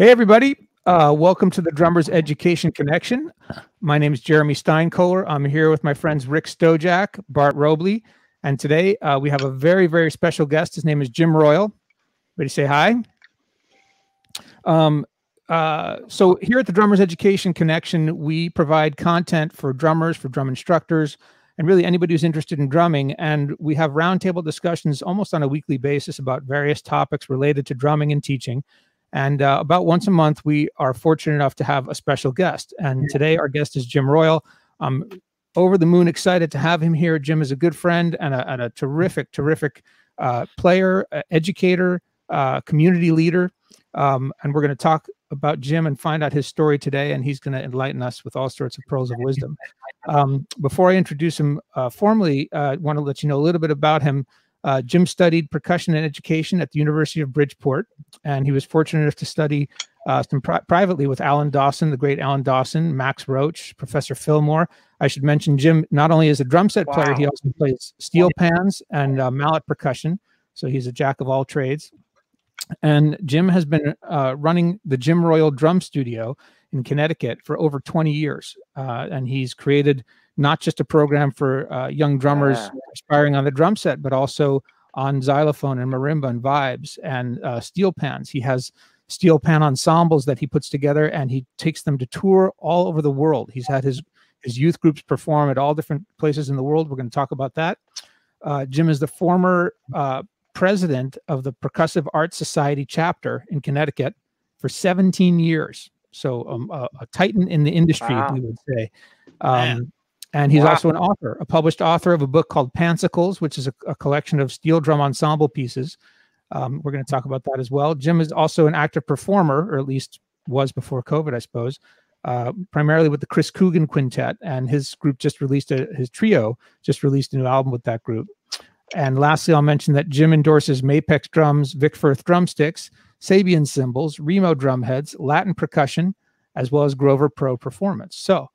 Hey, everybody. Uh, welcome to the Drummers Education Connection. My name is Jeremy Steinkohler. I'm here with my friends Rick Stojak, Bart Robley, and today uh, we have a very, very special guest. His name is Jim Royle. Ready to say hi? Um, uh, so here at the Drummers Education Connection, we provide content for drummers, for drum instructors, and really anybody who's interested in drumming. And we have roundtable discussions almost on a weekly basis about various topics related to drumming and teaching. And uh, about once a month, we are fortunate enough to have a special guest. And today, our guest is Jim Royle. I'm over the moon excited to have him here. Jim is a good friend and a, and a terrific, terrific uh, player, uh, educator, uh, community leader. Um, and we're going to talk about Jim and find out his story today. And he's going to enlighten us with all sorts of pearls of wisdom. Um, before I introduce him uh, formally, uh, I want to let you know a little bit about him. Uh, Jim studied percussion and education at the University of Bridgeport, and he was fortunate enough to study uh, some pri- privately with Alan Dawson, the great Alan Dawson, Max Roach, Professor Fillmore. I should mention Jim not only is a drum set wow. player, he also plays steel pans and uh, mallet percussion. So he's a jack of all trades. And Jim has been uh, running the Jim Royle Drum Studio in Connecticut for over 20 years. Uh, and he's created not just a program for uh, young drummers yeah. aspiring on the drum set, but also on xylophone and marimba and vibes and uh, steel pans. He has steel pan ensembles that he puts together and he takes them to tour all over the world. He's had his his youth groups perform at all different places in the world. We're going to talk about that. Uh, Jim is the former uh, president of the Percussive Arts Society chapter in Connecticut for 17 years. So um, a, a, titan in the industry, wow. we would say. Um, and he's wow. also an author, a published author of a book called Pansicles, which is a, a collection of steel drum ensemble pieces. Um, we're going to talk about that as well. Jim is also an active performer, or at least was before COVID, I suppose, uh, primarily with the Chris Coogan Quintet. And his group just released a, his trio just released a new album with that group. And lastly, I'll mention that Jim endorses Mapex drums, Vic Firth drumsticks, Sabian cymbals, Remo drumheads, Latin percussion, as well as Grover Pro performance. So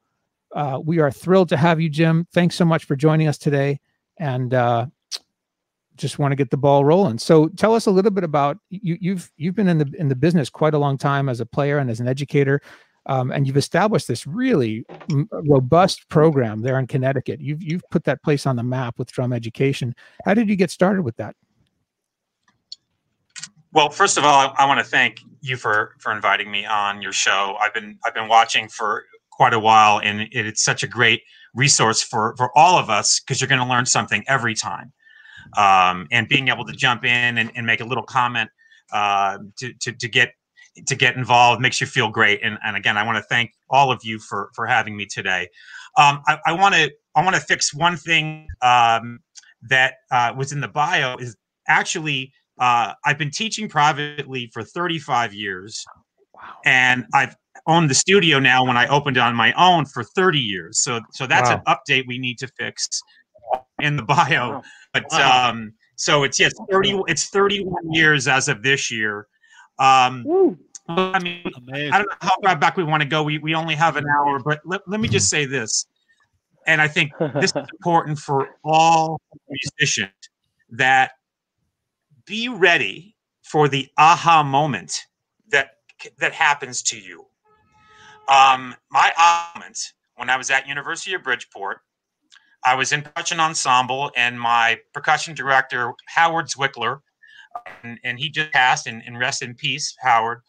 uh, we are thrilled to have you, Jim. Thanks so much for joining us today, and uh, just want to get the ball rolling. So, tell us a little bit about you. You've you've been in the in the business quite a long time as a player and as an educator, um, and you've established this really robust program there in Connecticut. You've you've put that place on the map with drum education. How did you get started with that? Well, first of all, I, I want to thank you for for inviting me on your show. I've been I've been watching for quite a while, and it's such a great resource for for all of us because you're going to learn something every time. Um, and being able to jump in and, and make a little comment uh, to, to, to get to get involved makes you feel great. And, and again, I want to thank all of you for for having me today. Um, I want to I want to fix one thing um, that uh, was in the bio is actually uh, I've been teaching privately for 35 years, wow. and I've owned the studio now when I opened it on my own for 30 years. So so that's wow. an update we need to fix in the bio. But um so it's yes, 30 it's 31 years as of this year. Um I mean, Amazing. I don't know how far back we want to go. We, we only have an hour, but let, let me just say this. And I think this is important for all musicians that be ready for the aha moment that that happens to you um, my element when I was at University of Bridgeport, I was in percussion ensemble, and my percussion director Howard Zwickler, and, and he just passed, and, and, rest in peace, Howard.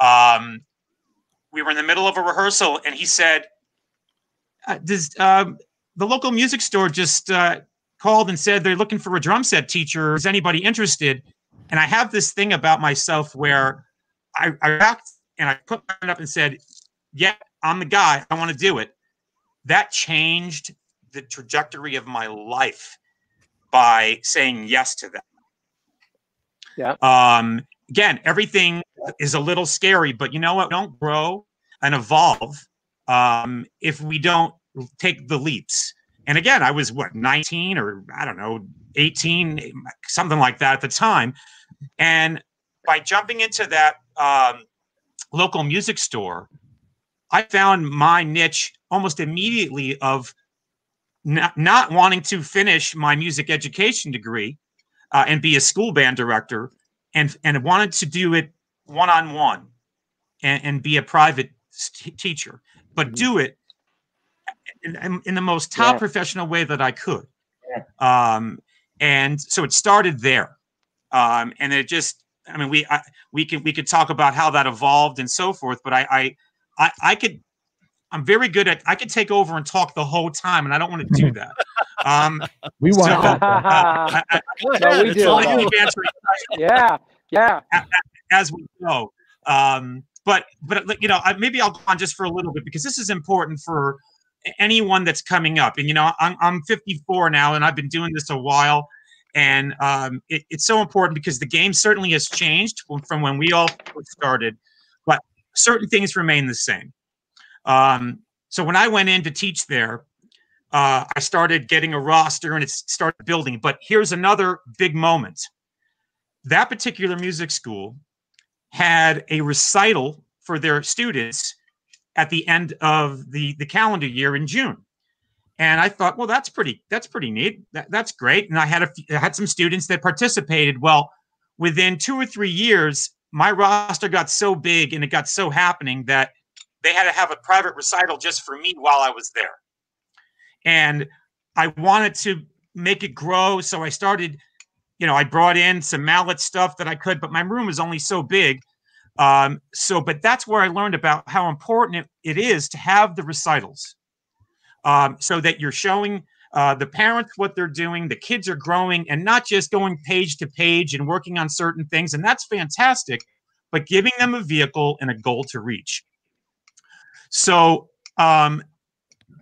Um, we were in the middle of a rehearsal, and he said, uh, "Does um, the local music store just uh, called and said they're looking for a drum set teacher? Is anybody interested?" And I have this thing about myself where I, I backed and I put my hand up and said, yeah, I'm the guy. I want to do it. That changed the trajectory of my life by saying yes to that. Yeah. Um, again, everything is a little scary, but you know what? We don't grow and evolve um, if we don't take the leaps. And again, I was what 19 or I don't know, 18, something like that at the time. And by jumping into that um, local music store, I found my niche almost immediately of not, not wanting to finish my music education degree uh, and be a school band director and, and wanted to do it one on one and, and be a private teacher, but mm-hmm. do it in, in, the most top yeah. professional way that I could. Yeah. Um, and so it started there, um, and it just, I mean, we I, we can we could talk about how that evolved and so forth, but I I I, I could I'm very good at I could take over and talk the whole time, and I don't want to do that. Um, we want so, that. Uh, I, no, we do. yeah, yeah. As we go, um, but but you know, maybe I'll go on just for a little bit because this is important for anyone that's coming up. And you know, I'm I'm 54 now, and I've been doing this a while, and um, it, it's so important because the game certainly has changed from when we all started, but certain things remain the same. Um, so when I went in to teach there, uh, I started getting a roster and it started building. But here's another big moment. That particular music school had a recital for their students at the end of the, the calendar year in June. And I thought, well, that's pretty, that's pretty neat. That, that's great. And I had a, I had some students that participated. Well, within two or three years, my roster got so big and it got so happening that they had to have a private recital just for me while I was there. And I wanted to make it grow. So I started, you know, I brought in some mallet stuff that I could, but my room was only so big. Um, so, but that's where I learned about how important it, it is to have the recitals um, so that you're showing uh, the parents what they're doing, the kids are growing, and not just going page to page and working on certain things. And that's fantastic, but giving them a vehicle and a goal to reach. So, um,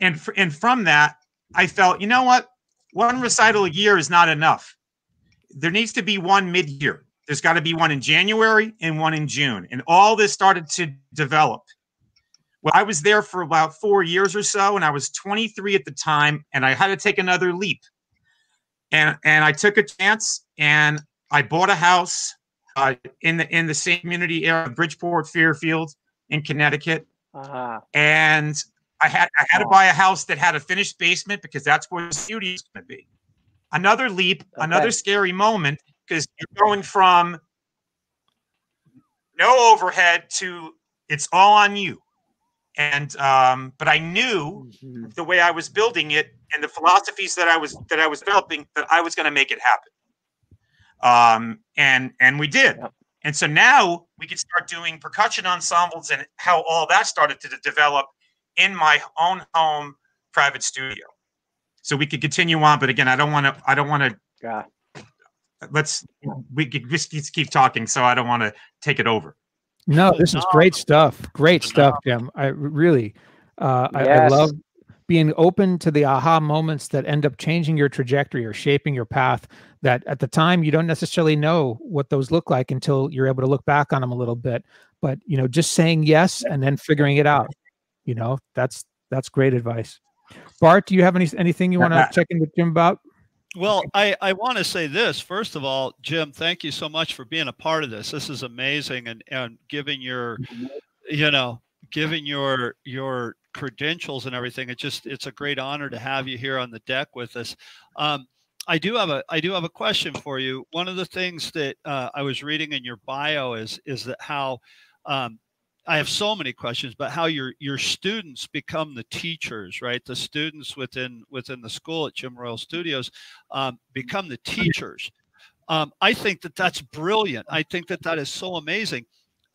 and f- and from that, I felt, you know what, one recital a year is not enough. There needs to be one mid-year. There's got to be one in January and one in June, and all this started to develop. Well, I was there for about four years or so, and I was 23 at the time, and I had to take another leap. And and I took a chance, and I bought a house uh, in the in the same community area, Bridgeport, Fairfield, in Connecticut. Uh-huh. And I had I had oh. to buy a house that had a finished basement because that's where the studio is going to be. Another leap, okay. another scary moment because you're going from no overhead to it's all on you. And um, but I knew mm-hmm. the way I was building it and the philosophies that I was that I was developing that I was going to make it happen. Um, and and we did. And so now we can start doing percussion ensembles and how all that started to develop in my own home private studio. So we could continue on, but again, I don't want to. I don't want to. Yeah. Let's we could just keep talking. So I don't want to take it over. No, this is great stuff. Great stuff, Jim. I really, uh, yes. I, I love being open to the aha moments that end up changing your trajectory or shaping your path that at the time you don't necessarily know what those look like until you're able to look back on them a little bit but you know just saying yes and then figuring it out you know that's that's great advice bart do you have any anything you want to check in with jim about well i i want to say this first of all jim thank you so much for being a part of this. This is amazing and and giving your you know giving your your credentials and everything. It just it's a great honor to have you here on the deck with us. Um, I do have a I do have a question for you. One of the things that uh, I was reading in your bio is is that how um, I have so many questions, but how your your students become the teachers, right? The students within within the school at Jim Royle Studios um, become the teachers. Um, I think that that's brilliant. I think that that is so amazing.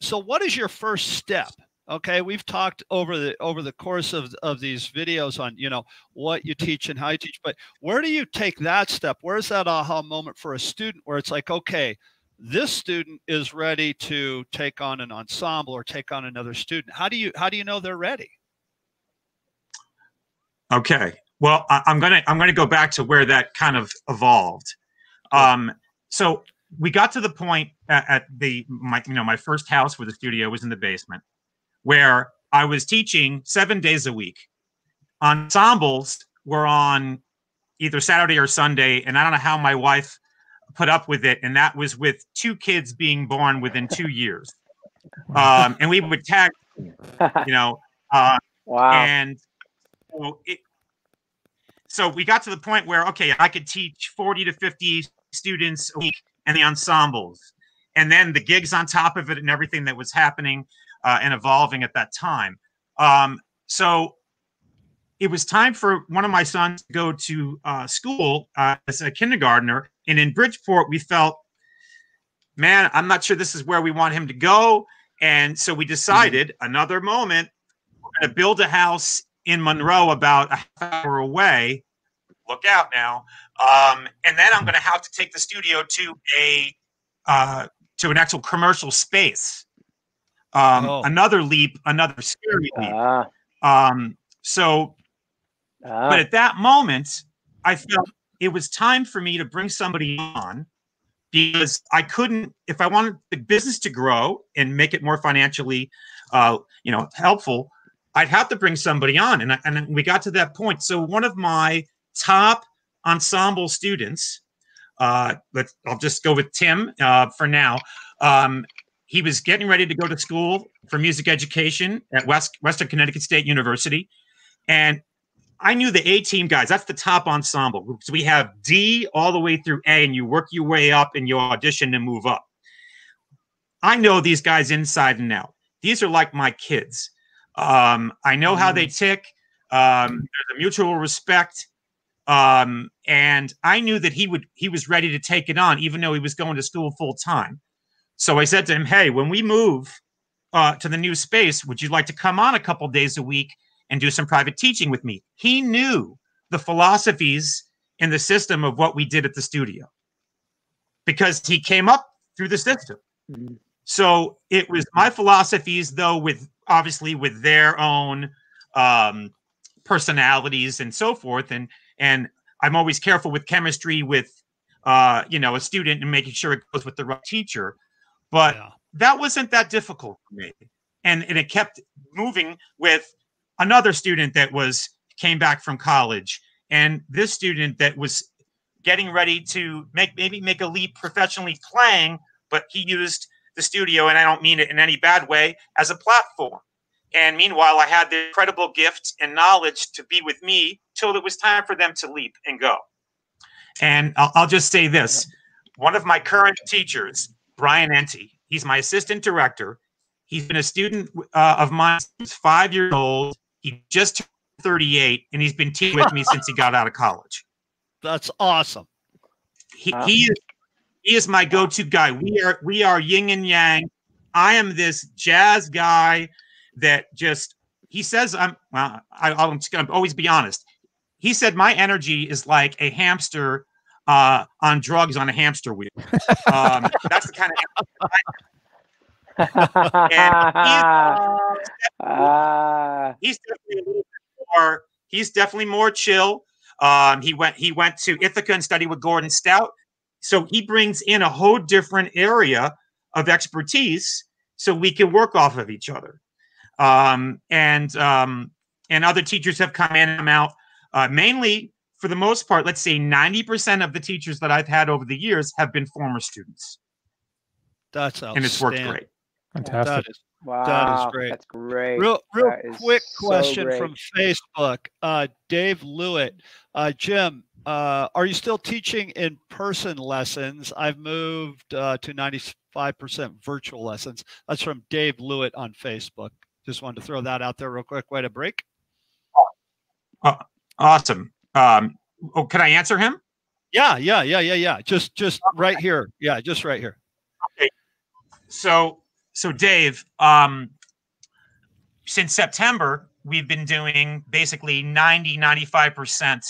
So, what is your first step? okay we've talked over the over the course of, of these videos on you know what you teach and how you teach but where do you take that step where's that aha moment for a student where it's like okay this student is ready to take on an ensemble or take on another student. How do you how do you know they're ready? Okay. Well I, am gonna i'm gonna go back to where that kind of evolved. Um so we got to the point at, at the my you know my first house where the studio was in the basement where I was teaching seven days a week. Ensembles were on either Saturday or Sunday, and I don't know how my wife put up with it. And that was with two kids being born within two years. Um, and we would tag, you know, uh, wow. And so, it, so we got to the point where okay, I could teach forty to fifty students a week and the ensembles, and then the gigs on top of it and everything that was happening. uh, and evolving at that time. Um, so it was time for one of my sons to go to uh, school uh, as a kindergartner. And in Bridgeport, we felt, man, I'm not sure this is where we want him to go. And so we decided mm-hmm. another moment, we're going to build a house in Monroe about a half hour away. Look out now. Um, and then I'm going to have to take the studio to a uh, to an actual commercial space. Um, oh. Another leap, another scary leap. Uh. Um, so Ah. But at that moment, I felt it was time for me to bring somebody on because I couldn't, if I wanted the business to grow and make it more financially, uh, you know, helpful, I'd have to bring somebody on. And, I, and we got to that point. So one of my top ensemble students, uh, let's, I'll just go with Tim uh, for now. Um, he was getting ready to go to school for music education at West Western Connecticut State University, and I knew the A team guys. That's the top ensemble. So we have D all the way through A, and you work your way up and you audition and move up. I know these guys inside and out. These are like my kids. Um, I know how they mm. tick. Um, there's a mutual respect. Um, and I knew that he would he was ready to take it on, even though he was going to school full time. So I said to him, "Hey, when we move uh, to the new space, would you like to come on a couple days a week and do some private teaching with me. He knew the philosophies in the system of what we did at the studio because he came up through the system. Mm-hmm. So it was my philosophies, though, with obviously with their own um, personalities and so forth. And and I'm always careful with chemistry with uh, you know a student and making sure it goes with the right teacher. But yeah. that wasn't that difficult for me, and and it kept moving with another student that was came back from college. And this student that was getting ready to make maybe make a leap professionally playing but he used the studio and i don't mean it in any bad way as a platform. And meanwhile i had the incredible gift and knowledge to be with me till it was time for them to leap and go. And i'll, I'll just say this. One of my current teachers brian enti he's my assistant director. He's been a student uh, of mine since five years old he just turned 38 and he's been teaching with me since he got out of college. That's awesome. He, he is he is my go-to guy. We are we are yin and yang. I am this jazz guy that just he says I'm well, I, I'm just gonna always be honest. He said my energy is like a hamster uh, on drugs on a hamster wheel. Um, that's the kind of and he's, uh, he's definitely a little bit more. He's definitely more chill. Um, he went he went to Ithaca and studied with Gordon Stout, so he brings in a whole different area of expertise, so we can work off of each other. Um, and um, and other teachers have come in and come out. Uh, mainly, for the most part, let's say ninety percent of the teachers that I've had over the years have been former students. That's and it's worked great. Fantastic. That is, wow, that is great. That's great. Real, real quick question so from Facebook. Uh, Dave Lewitt. Uh, Jim, uh, are you still teaching in person lessons? I've moved uh, to 95% virtual lessons. That's from Dave Lewitt on Facebook. Just wanted to throw that out there real quick. Way to break. Uh, awesome. Um, oh, can I answer him? Yeah, yeah, yeah, yeah, yeah. Just, just right here. Yeah, just right here. Okay. So so Dave, um, since September, we've been doing basically 90, 95%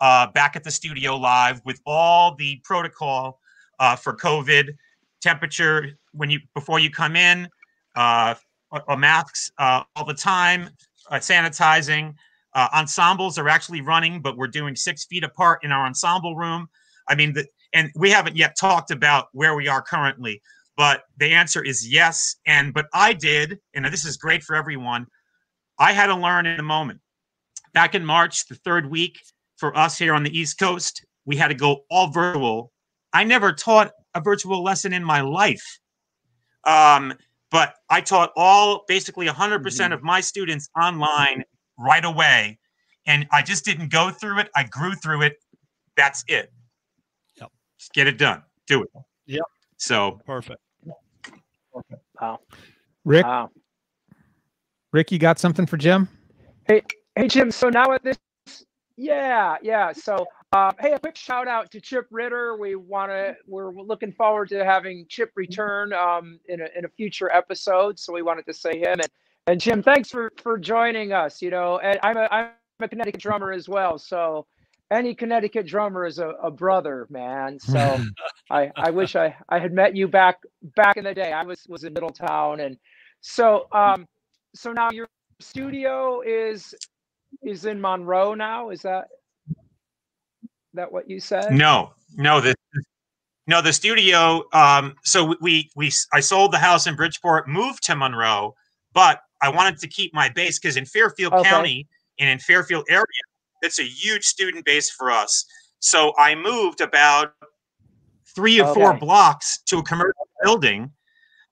uh, back at the studio live with all the protocol uh, for COVID, temperature when you before you come in, uh, masks uh, all the time, uh, sanitizing. Uh, ensembles are actually running, but we're doing six feet apart in our ensemble room. I mean, the, and we haven't yet talked about where we are currently. But the answer is yes. And but I did, and this is great for everyone. I had to learn in a moment. Back in March, the third week for us here on the East Coast, we had to go all virtual. I never taught a virtual lesson in my life. Um, but I taught all basically 100% mm-hmm. of my students online right away. And I just didn't go through it. I grew through it. That's it. Yep. Just get it done. Do it. Yep. So perfect. Wow. Rick, wow. Rick, you got something for Jim? Hey, hey, Jim. So now at this, yeah, yeah. So, uh, hey, a quick shout out to Chip Ritter. We want to. We're looking forward to having Chip return um, in a in a future episode. So we wanted to say him and and Jim. Thanks for for joining us. You know, and I'm a I'm a Connecticut drummer as well. So any Connecticut drummer is a, a brother, man. So I I wish I I had met you back back in the day. I was was in Middletown and so um so now your studio is is in Monroe now. Is that that what you said? No, no. The no the studio. Um, so we we I sold the house in Bridgeport, moved to Monroe, but I wanted to keep my base because in Fairfield okay. County and in Fairfield area, it's a huge student base for us. So I moved about three or okay. four blocks to a commercial building.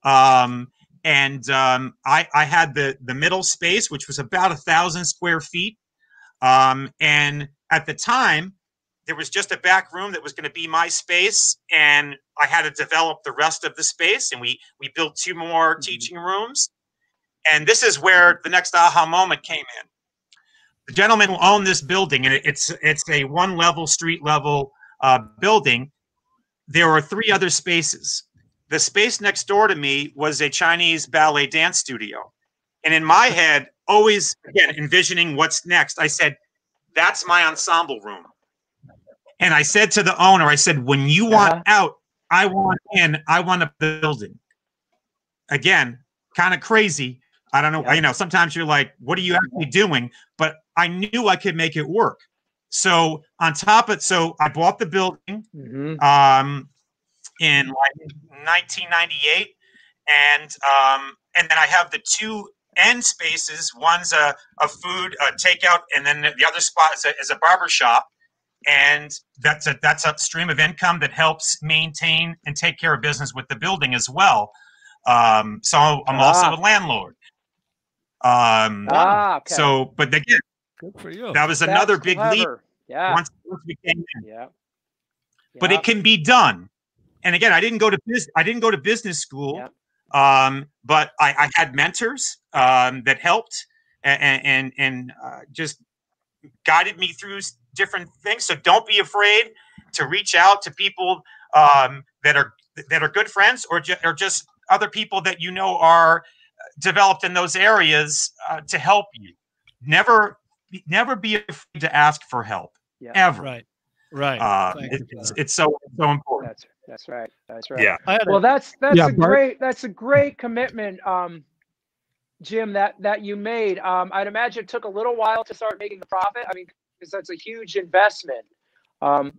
Um, and um, I, I had the the middle space, which was about a thousand square feet. Um, and at the time, there was just a back room that was going to be my space, and I had to develop the rest of the space. And we we built two more mm-hmm. teaching rooms. And this is where the next aha moment came in. The gentleman who owned this building, and it's it's a one level street level uh, building. There were three other spaces the space next door to me was a Chinese ballet dance studio. And in my head, always again envisioning what's next, I said, That's my ensemble room. And I said to the owner, I said, When you want uh-huh. out, I want in, I want a building. Again, kind of crazy. I don't know. Yeah. You know, sometimes you're like, What are you actually doing? But I knew I could make it work. So on top of so I bought the building. Mm-hmm. Um, in like 1998, and um, and then I have the two end spaces. One's a, a food a takeout, and then the other spot is a, is a barber shop, and that's a that's a stream of income that helps maintain and take care of business with the building as well. Um, so I'm ah. also a landlord. Um, ah, okay. So, but again, good for you. That was another that's big clever. leap. Yeah. Once, once we came in. Yeah. But it can be done and again, I didn't go to business. I didn't go to business school, um, but I, I, had mentors um, that helped and and, and uh, just guided me through different things. So don't be afraid to reach out to people um, that are that are good friends or ju- or just other people that you know are developed in those areas uh, to help you. Never never be afraid to ask for help. Yeah. Ever. Right. Right. Uh, it, it's, it's so so important. That's that's right. That's right. Yeah. Well, that's that's yeah, a Bart? great that's a great commitment, um, Jim. That that you made. Um, I'd imagine it took a little while to start making the profit. I mean, because that's a huge investment. Um,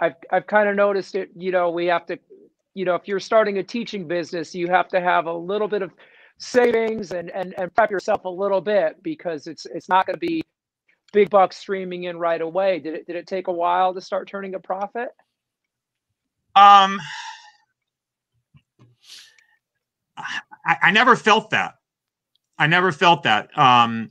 I've I've kind of noticed it. You know, we have to, you know, if you're starting a teaching business, you have to have a little bit of savings and and and prep yourself a little bit because it's it's not going to be big bucks streaming in right away. Did it did it take a while to start turning a profit? Um, I, I never felt that. I never felt that. Um,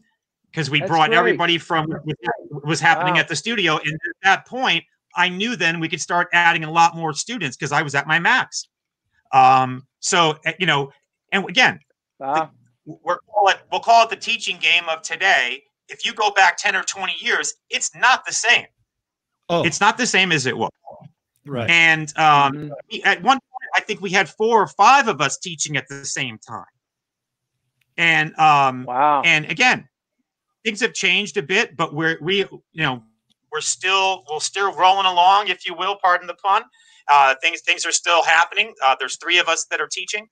because we That's brought great. everybody from what was happening wow. at the studio, and at that point, I knew then we could start adding a lot more students because I was at my max. Um, so eh, you know, and again, wow. we're call it, we'll call it the teaching game of today. If you go back ten or twenty years, it's not the same. Oh. It's not the same as it was. Right. And um, mm-hmm. at one point, I think we had four or five of us teaching at the same time. And um, wow. And again, things have changed a bit, but we're we you know we're still we're still rolling along, if you will. Pardon the pun. Uh, things things are still happening. Uh, there's three of us that are teaching,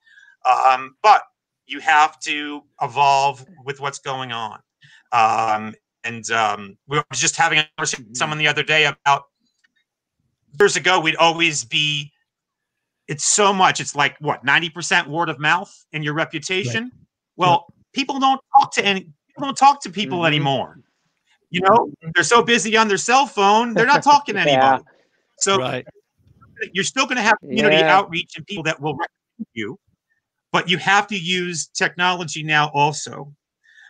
um, but you have to evolve with what's going on. Um, and um, we were just having a conversation with someone the other day about years ago we'd always be it's so much it's like what 90% word of mouth and your reputation right. well yeah. people don't talk to any people don't talk to people mm-hmm. anymore you know they're so busy on their cell phone they're not talking to anybody yeah. so right. you're still going to have community yeah. outreach and people that will recognize you but you have to use technology now also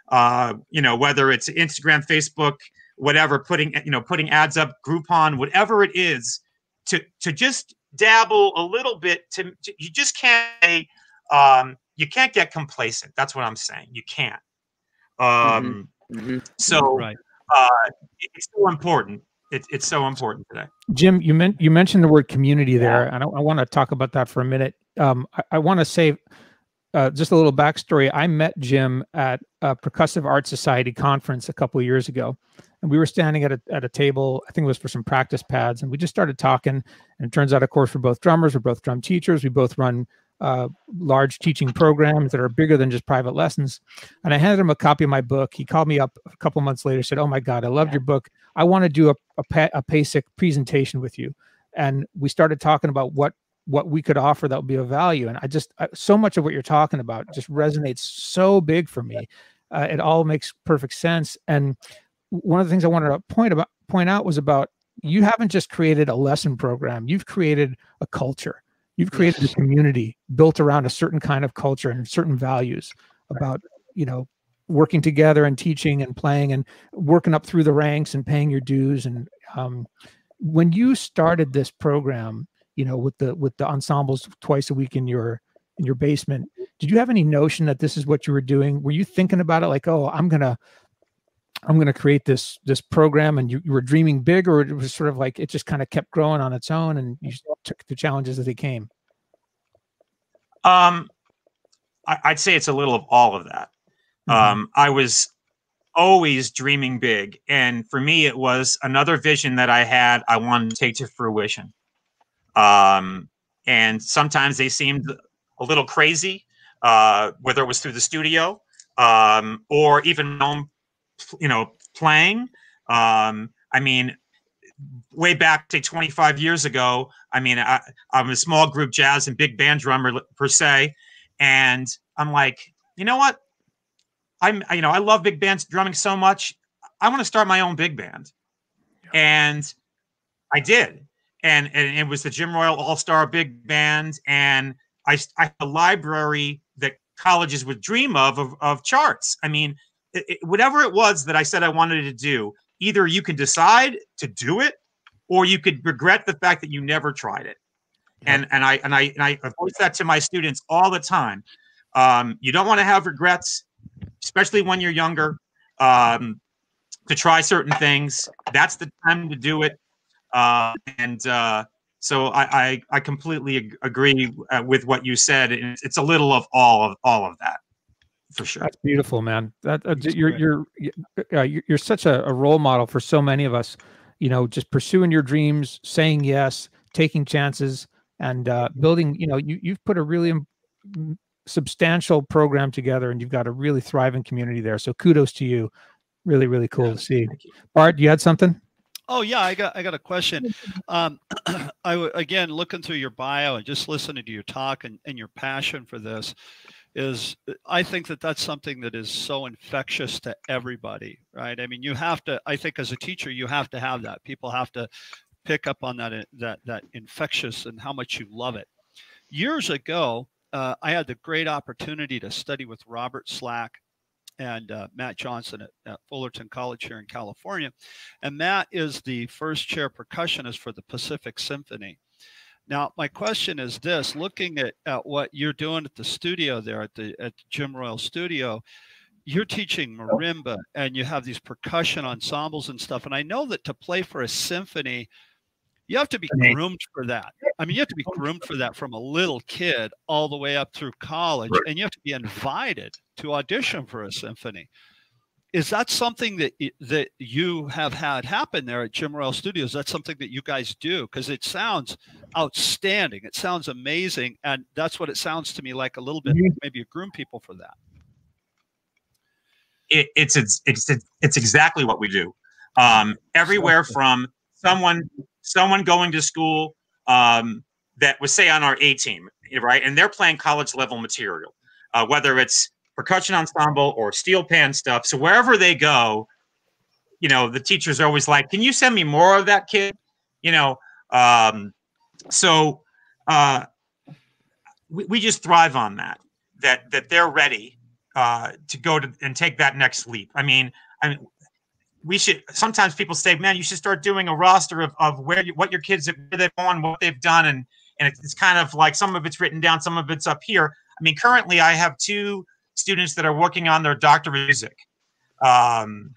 uh, you know whether it's instagram facebook whatever putting you know putting ads up groupon whatever it is to to just dabble a little bit to, to you just can't um, you can't get complacent. That's what I'm saying. You can't. Um, mm-hmm. Mm-hmm. So right. uh, it's so important. It, it's so important today. Jim, you meant you mentioned the word community there, yeah. and I, I want to talk about that for a minute. Um, I, I want to say uh, just a little backstory. I met Jim at a Percussive Art Society conference a couple of years ago, and we were standing at a at a table. I think it was for some practice pads, and we just started talking. And it turns out, of course, we're both drummers. We're both drum teachers. We both run uh, large teaching programs that are bigger than just private lessons. And I handed him a copy of my book. He called me up a couple months later, said, "Oh my God, I loved your book. I want to do a, a, a PASIC presentation with you." And we started talking about what what we could offer that would be of value. And I just I, so much of what you're talking about just resonates so big for me. Uh, it all makes perfect sense. And one of the things I wanted to point about point out was about you haven't just created a lesson program; you've created a culture You've created a community built around a certain kind of culture and certain values about, you know, working together and teaching and playing and working up through the ranks and paying your dues. And um, when you started this program, you know, with the with the ensembles twice a week in your in your basement, did you have any notion that this is what you were doing? Were you thinking about it like, oh, I'm gonna I'm going to create this this program, and you, you, were dreaming big, or it was sort of like it just kind of kept growing on its own, and you took the challenges as they came. Um, I, would say it's a little of all of that. Mm-hmm. Um, I was always dreaming big, and for me, it was another vision that I had. I wanted to take to fruition. Um, and sometimes they seemed a little crazy, uh, whether it was through the studio um, or even home you know, playing. Um, I mean, way back to 25 years ago, I mean, I, I'm a small group jazz and big band drummer per se, and I'm like, you know what? I'm, you know, I love big bands drumming so much. I want to start my own big band, and I did, and and it was the Jim Royle All Star Big Band, and I, a library that colleges would dream of, of of charts. I mean, it, whatever it was that I said I wanted to do, either you can decide to do it or you could regret the fact that you never tried it. And and I and I and I voice that to my students all the time. Um, you don't want to have regrets, especially when you're younger. Um, to try certain things, that's the time to do it. Uh, and uh, so I, I, I completely agree uh, with what you said. It's a little of all of all of that for sure. That's beautiful, man. That uh, you're, you're you're you're such a, a, role model for so many of us. You know, just pursuing your dreams, saying yes, taking chances, and uh, building. You know, you you've put a really substantial program together, and you've got a really thriving community there. So kudos to you. Really, really cool yeah, to see. Bart, you had something? Oh yeah, I got I got a question. Um, I again looking through your bio and just listening to your talk and, and your passion for this is I think that that's something that is so infectious to everybody, right? I mean, you have to. I think as a teacher, you have to have that. People have to pick up on that that that infectious and how much you love it. Years ago, uh, I had the great opportunity to study with Robert Slack and uh, Matt Johnson at, at, Fullerton College here in California. And Matt is the first chair percussionist for the Pacific Symphony. Now, my question is this looking at, at what you're doing at the studio there at the, at the Jim Royle studio, you're teaching marimba and you have these percussion ensembles and stuff. And I know that to play for a symphony, you have to be groomed for that. I mean, you have to be groomed for that from a little kid all the way up through college, and you have to be invited to audition for a symphony is that something that that you have had happen there at Jim Royle Studios? That's something that you guys do because it sounds outstanding. It sounds amazing, and that's what it sounds to me like a little bit. Mm-hmm. Maybe you groom people for that. It, it's, it's it's it's exactly what we do. Um, everywhere from someone someone going to school um, that was say on our A team, right, and they're playing college level material, uh, whether it's percussion ensemble or steel pan stuff. So wherever they go, you know, the teachers are always like, "Can you send me more of that kid?" You know, um, so uh, we, we just thrive on that. That that they're ready uh, to go to and take that next leap. I mean, I mean, we should. Sometimes people say, "Man, you should start doing a roster of, of where you, what your kids have where they've gone, what they've done," and and it's kind of like some of it's written down, some of it's up here. I mean, currently I have two students that are working on their doctorate of music, um,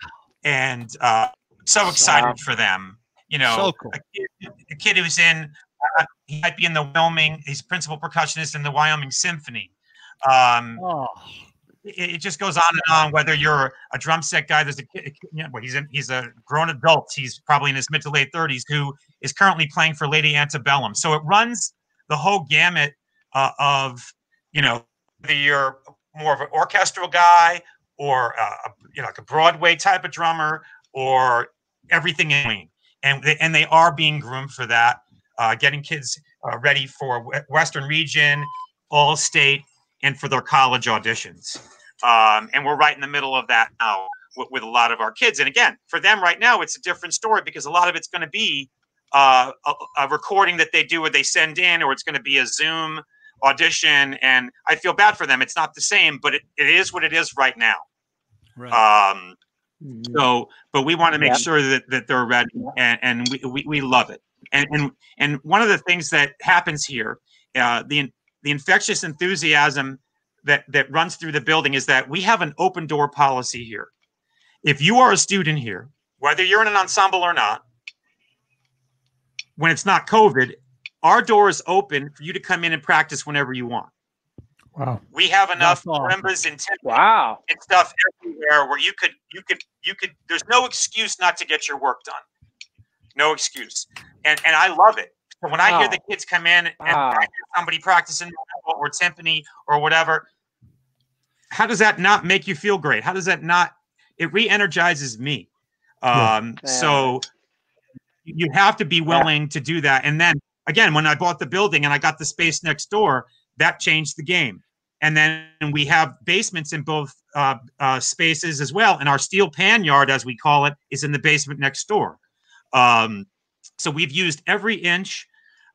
and uh, so excited for them. You know, So cool. a, kid, a kid who's in, uh, he might be in the Wyoming. He's principal percussionist in the Wyoming Symphony. Um, Oh, it, just goes on and on. Whether you're a drum set guy, there's a kid. You know, he's in, he's a grown adult. He's probably in his mid to late 30s who is currently playing for Lady Antebellum. So it runs the whole gamut uh, of you know whether you're more of an orchestral guy or uh, a, you know like a Broadway type of drummer or everything in between. And they, and they are being groomed for that, uh, getting kids uh, ready for Western Region, All State, and for their college auditions. Um, and we're right in the middle of that now with, with a lot of our kids. And again, for them right now, it's a different story because a lot of it's going to be uh, a, a recording that they do or they send in, or it's going to be a Zoom audition. And I feel bad for them. It's not the same, but it, it is what it is right now. right. Um, so, but we want to make Yep. sure that, that they're ready, and, and we, we, we love it. And, and and one of the things that happens here, uh, the the infectious enthusiasm that that runs through the building is that we have an open door policy here. If you are a student here, whether you're in an ensemble or not, when it's not COVID, our door is open for you to come in and practice whenever you want. Wow. We have enough That's awesome. marimbas and timpani Wow. and stuff everywhere where you could you could you could there's no excuse not to get your work done no excuse and and i love it so when i hear the kids come in and Wow. I hear somebody practicing or timpani or whatever how does that not make you feel great? How does that not it re-energizes me. Um Yeah. so you have to be willing to do that. And then again when i bought the building and i got the space next door that changed the game. And then we have basements in both uh, uh, spaces as well. And our steel pan yard, as we call it, is in the basement next door. Um, so we've used every inch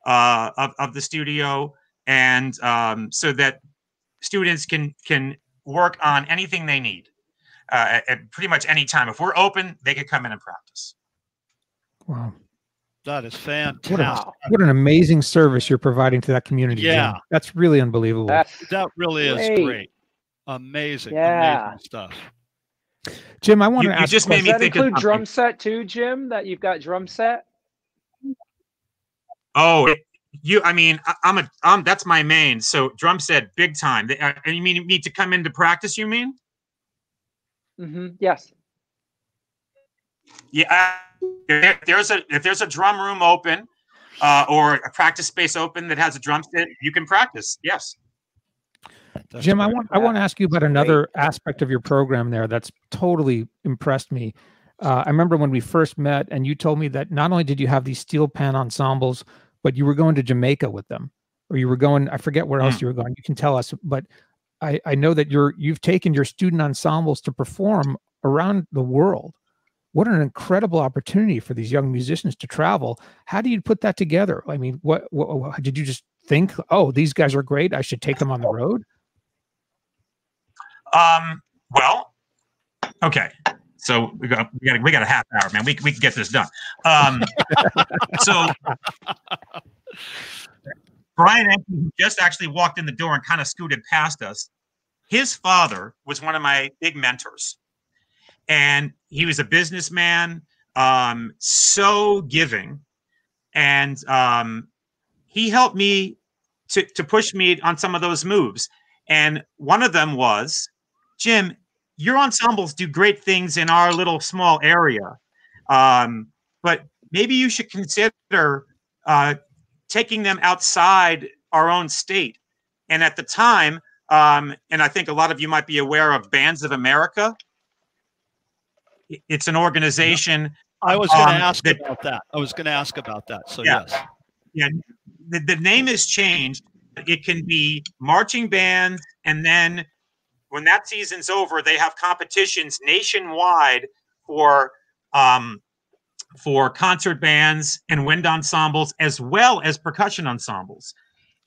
uh, of, of the studio, and um, so that students can can work on anything they need uh, at, at pretty much any time. If we're open, they could come in and practice. Wow. that is What, a, fantastic. What an amazing service you're providing to that community. Jim. Yeah. That's really unbelievable. That's That really is Great. great. Amazing. Yeah. Amazing stuff. Jim, I want You- to you just a made does me that think of include drum set too, Jim? That you've got drum set? Oh, you. I mean, I, I'm a. Um, that's my main. So drum set, big time. They- uh, you mean you need to come into practice? You mean? Mm-hmm. Yes. Yeah, if there's a if there's a drum room open, uh, or a practice space open that has a drum set, you can practice. Yes. That's Jim, I want I want to ask you about another aspect of your program there that's totally impressed me. Uh, I remember when we first met, and you told me that not only did you have these steel pan ensembles, but you were going to Jamaica with them, or you were going. I forget where else you were going. You can tell us, but I I know that you're you've taken your student ensembles to perform around the world. What an incredible opportunity for these young musicians to travel. How do you put that together? I mean, what, what, what did you just think? Oh, these guys are great. I should take them on the road. Um. Well. Okay. So we got we got we got a half hour, man. We we can get this done. Um. so Brian Enke, just actually walked in the door and kind of scooted past us. His father was one of my big mentors, and he was a businessman, um, so giving, and um, he helped me to to push me on some of those moves. And one of them was, Jim, your ensembles do great things in our little small area, um, but maybe you should consider uh, taking them outside our own state. And at the time, um, and I think a lot of you might be aware of Bands of America. It's an organization. I was going to um, ask that- about that. I was going to ask about that. So Yeah. yes. The, the name has changed. It can be marching bands, and then when that season's over, they have competitions nationwide for um, for concert bands and wind ensembles as well as percussion ensembles.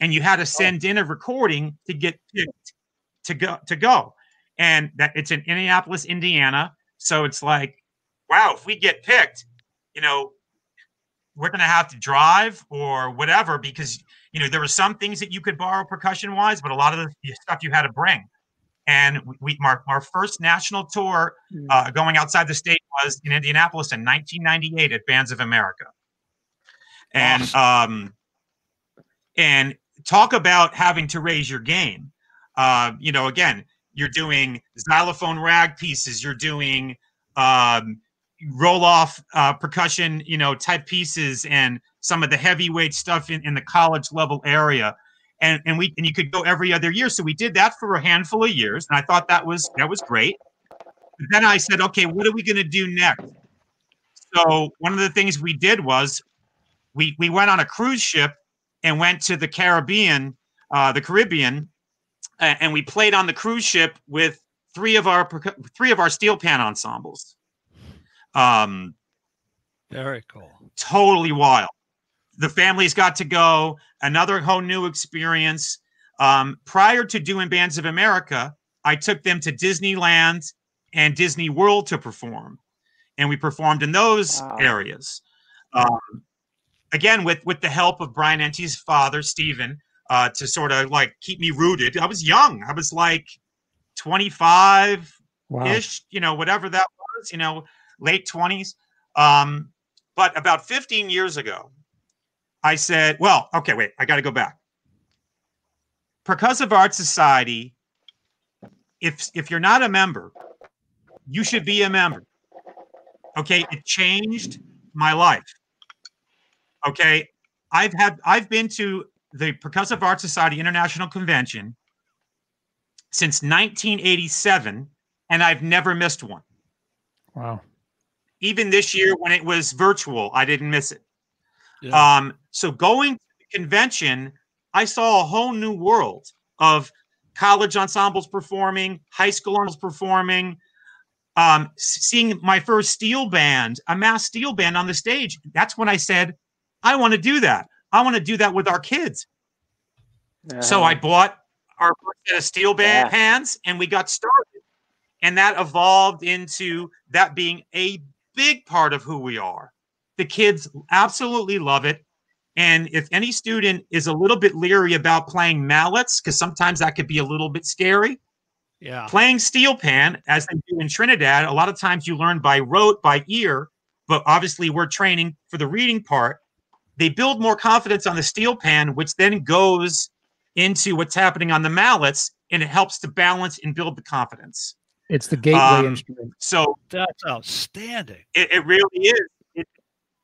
And you had to send in a recording to get picked to go to go. And that it's in Indianapolis, Indiana. So it's like, wow, if we get picked, you know, we're gonna have to drive or whatever because you know, there were some things that you could borrow percussion wise, but a lot of the stuff you had to bring. And we, our, our first national tour hmm. uh, going outside the state was in Indianapolis in 1998 at Bands of America. And, um, and talk about having to raise your game. Uh, you know, again, you're doing xylophone rag pieces, you're doing um, roll off uh, percussion, you know, type pieces and some of the heavyweight stuff in, in the college level area. And, and we and you could go every other year. So we did that for a handful of years, and I thought that was that was great. But then I said, okay, what are we going to do next? So one of the things we did was we we went on a cruise ship and went to the Caribbean, uh, the Caribbean, and we played on the cruise ship with three of our three of our steel pan ensembles. Um, very cool. Totally wild. The family's got to go. Another whole new experience. Um, prior to doing Bands of America, I took them to Disneyland and Disney World to perform, and we performed in those wow. areas. Um, again, with with the help of Brian Ente's father, Stephen, uh, to sort of like keep me rooted. I was young. I was like 25 ish, wow. you know, whatever that was, you know, late 20s. Um, but about 15 years ago, I said, well, okay, wait, I got to go back. Percussive Art Society, if if you're not a member, you should be a member. Okay, it changed my life. Okay, I've had I've been to the Percussive Art Society International Convention since 1987, and I've never missed one. Wow. Even this year when it was virtual, I didn't miss it. Yeah. Um, so going to the convention, I saw a whole new world of college ensembles performing, high school ensembles performing, um, seeing my first steel band, a mass steel band on the stage. That's when I said, I want to do that. I want to do that with our kids. Uh-huh. So I bought our set steel band yeah. hands and we got started. And that evolved into that being a big part of who we are. The kids absolutely love it. And if any student is a little bit leery about playing mallets, because sometimes that could be a little bit scary, yeah, playing steel pan as they do in Trinidad, a lot of times you learn by rote, by ear, but obviously we're training for the reading part. They build more confidence on the steel pan, which then goes into what's happening on the mallets and it helps to balance and build the confidence. It's the gateway um, instrument. So that's outstanding. It, it really is. It,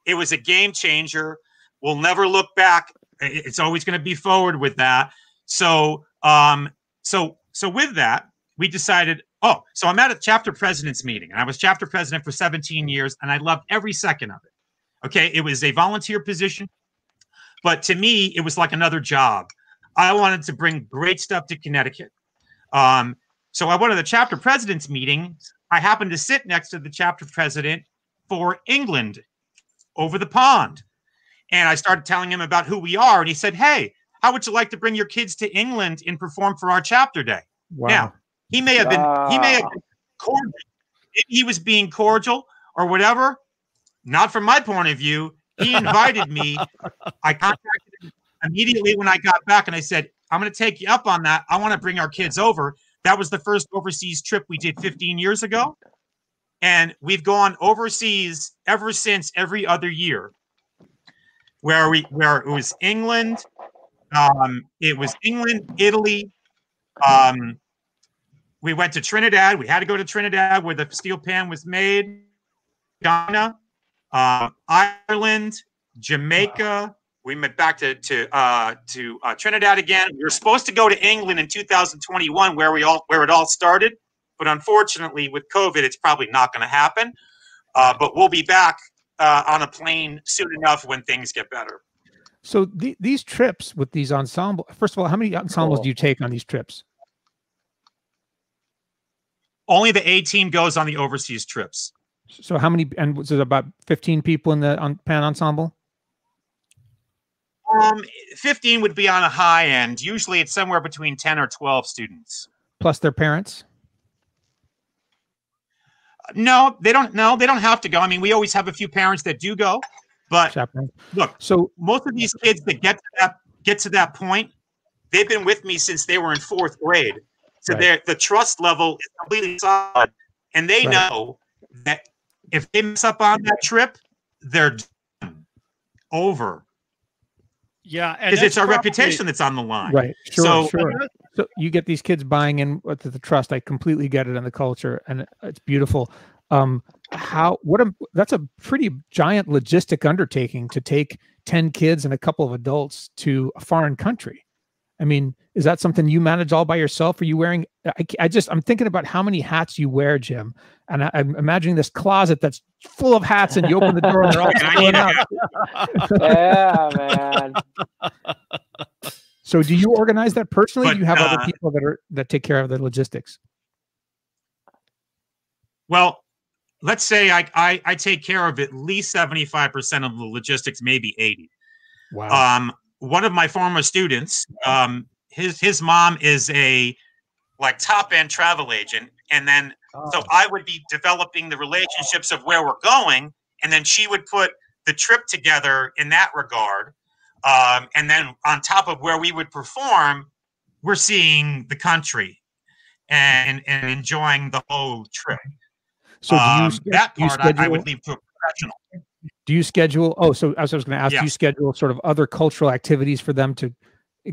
it was a game changer. We'll never look back. It's always going to be forward with that. So, um, so, so with that, we decided. Oh, so I'm at a chapter president's meeting, and I was chapter president for 17 years, and I loved every second of it. Okay, it was a volunteer position, but to me, it was like another job. I wanted to bring great stuff to Connecticut. Um, so at one of the chapter presidents meetings, I happened to sit next to the chapter president for England over the pond. And I started telling him about who we are. And he said, Hey, how would you like to bring your kids to England and perform for our chapter day? Wow. Now, he may have been, he may have been cordial. he was being cordial or whatever. Not from my point of view. He invited me. I contacted him immediately when I got back and I said, I'm going to take you up on that. I want to bring our kids over. That was the first overseas trip we did 15 years ago. And we've gone overseas ever since every other year. Where we where it was England, um, it was England, Italy. Um, we went to Trinidad. We had to go to Trinidad where the steel pan was made. Ghana, uh, Ireland, Jamaica, we went back to to uh, to uh, Trinidad again. We were supposed to go to England in 2021, where we all where it all started, but unfortunately, with COVID, it's probably not going to happen. Uh, but we'll be back uh, on a plane soon enough when things get better. So the, these trips with these ensemble, first of all, how many ensembles cool. do you take on these trips? Only the A team goes on the overseas trips. So how many? And was it about 15 people in the on, pan ensemble? Um, 15 would be on a high end. Usually it's somewhere between 10 or 12 students. Plus their parents? No, they don't. No, they don't have to go. I mean, we always have a few parents that do go, but Chaperone. look. So most of these kids that get to that get to that point, they've been with me since they were in fourth grade. So Right. the trust level is completely solid. And they Right. know that if they mess up on that trip, they're done. over. Yeah, Because it's our probably- reputation that's on the line. Right. Sure. So- sure. So you get these kids buying in with the trust. I completely get it in the culture, and it's beautiful. Um, how? What a that's a pretty giant logistic undertaking to take ten kids and a couple of adults to a foreign country. I mean, is that something you manage all by yourself? Are you wearing? I, I just I'm thinking about how many hats you wear, Jim, and I, I'm imagining this closet that's full of hats, and you open the door and they're all And I spilling need out. yeah, man. So do you organize that personally? But, do you have other uh, people that are that take care of the logistics? Well, let's say I, I, I take care of at least 75% of the logistics, maybe 80. Wow. Um, one of my former students, um, his his mom is a like top end travel agent, and then so I would be developing the relationships of where we're going, and then she would put the trip together in that regard. Um, and then on top of where we would perform, we're seeing the country and and enjoying the whole trip. So do you, Um, that part I, I would leave to a professional. do you schedule? Oh, so I was going to ask, Yeah. do you schedule sort of other cultural activities for them to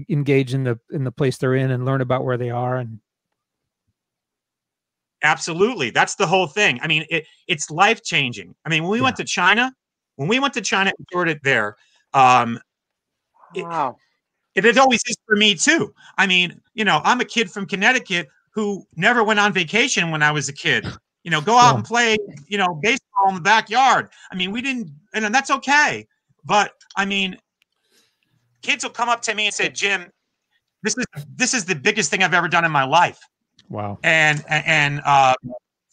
engage in the in the place they're in and learn about where they are? And Absolutely. That's the whole thing. I mean, it, it's life changing. I mean, when we Yeah. went to China, when we went to China and toured it there, um, Wow. it, it always is for me too. I mean, you know, I'm a kid from Connecticut who never went on vacation when I was a kid. You know, go out Yeah. and play, you know, baseball in the backyard. I mean, we didn't, and that's okay. But I mean, kids will come up to me and say, Jim, this is this is the biggest thing I've ever done in my life. wow, and and uh,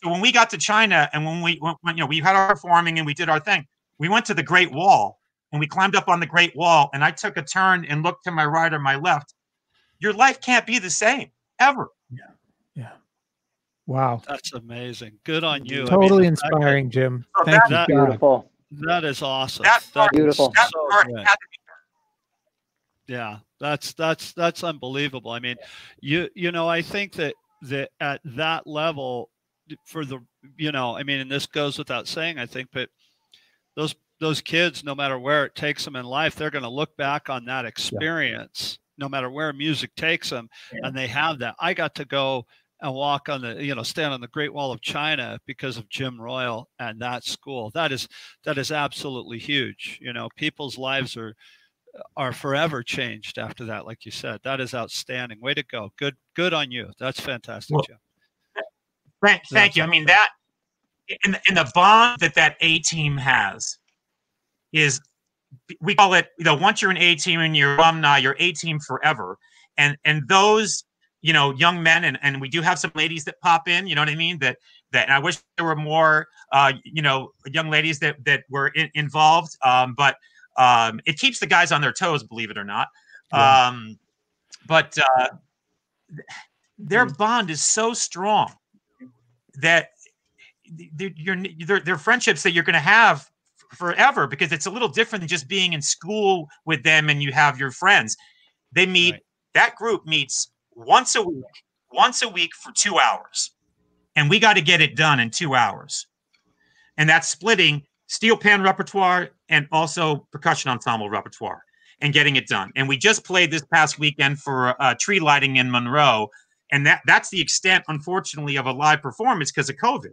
so when we got to China and when we when, you know we had our performing and we did our thing, we went to the Great Wall and we climbed up on the Great Wall and I took a turn and looked to my right or my left. Your life can't be the same ever. yeah, Yeah. wow, That's amazing. Good on you. I mean, totally that- inspiring, Jim. So Thank that- you, that- Beautiful. That is awesome. That That Beautiful. That so part good. had to be Yeah, that's that's that's unbelievable. I mean, you you know, I think that that at that level for the you know, I mean, and this goes without saying, I think, but those those kids, no matter where it takes them in life, they're going to look back on that experience, no matter where music takes them, and they have that. I got to go and walk on the you know stand on the Great Wall of China because of Jim Royle and that school. That is that is absolutely huge. You know, people's lives are are forever changed after that like you said that is outstanding way to go good good on you that's fantastic Well, Jim. Thank, Yeah, thank you. I mean that, in in the bond that that A team has, is we call it you know once you're an A team and you're alumni, you're A team forever. And and those you know young men and and we do have some ladies that pop in. You know what I mean? That that and I wish there were more uh, you know young ladies that that were in, involved. Um, but um, it keeps the guys on their toes, believe it or not. Yeah. Um, but uh, their bond is so strong that they're, you're, they're, they're friendships that you're going to have forever because it's a little different than just being in school with them and you have your friends. They meet, Right. that group meets once a week, once a week for two hours. And we got to get it done in two hours. And that's splitting steel pan repertoire and also percussion ensemble repertoire and getting it done. And we just played this past weekend for uh, tree lighting in Monroe. And that that's the extent, unfortunately, of a live performance because of COVID.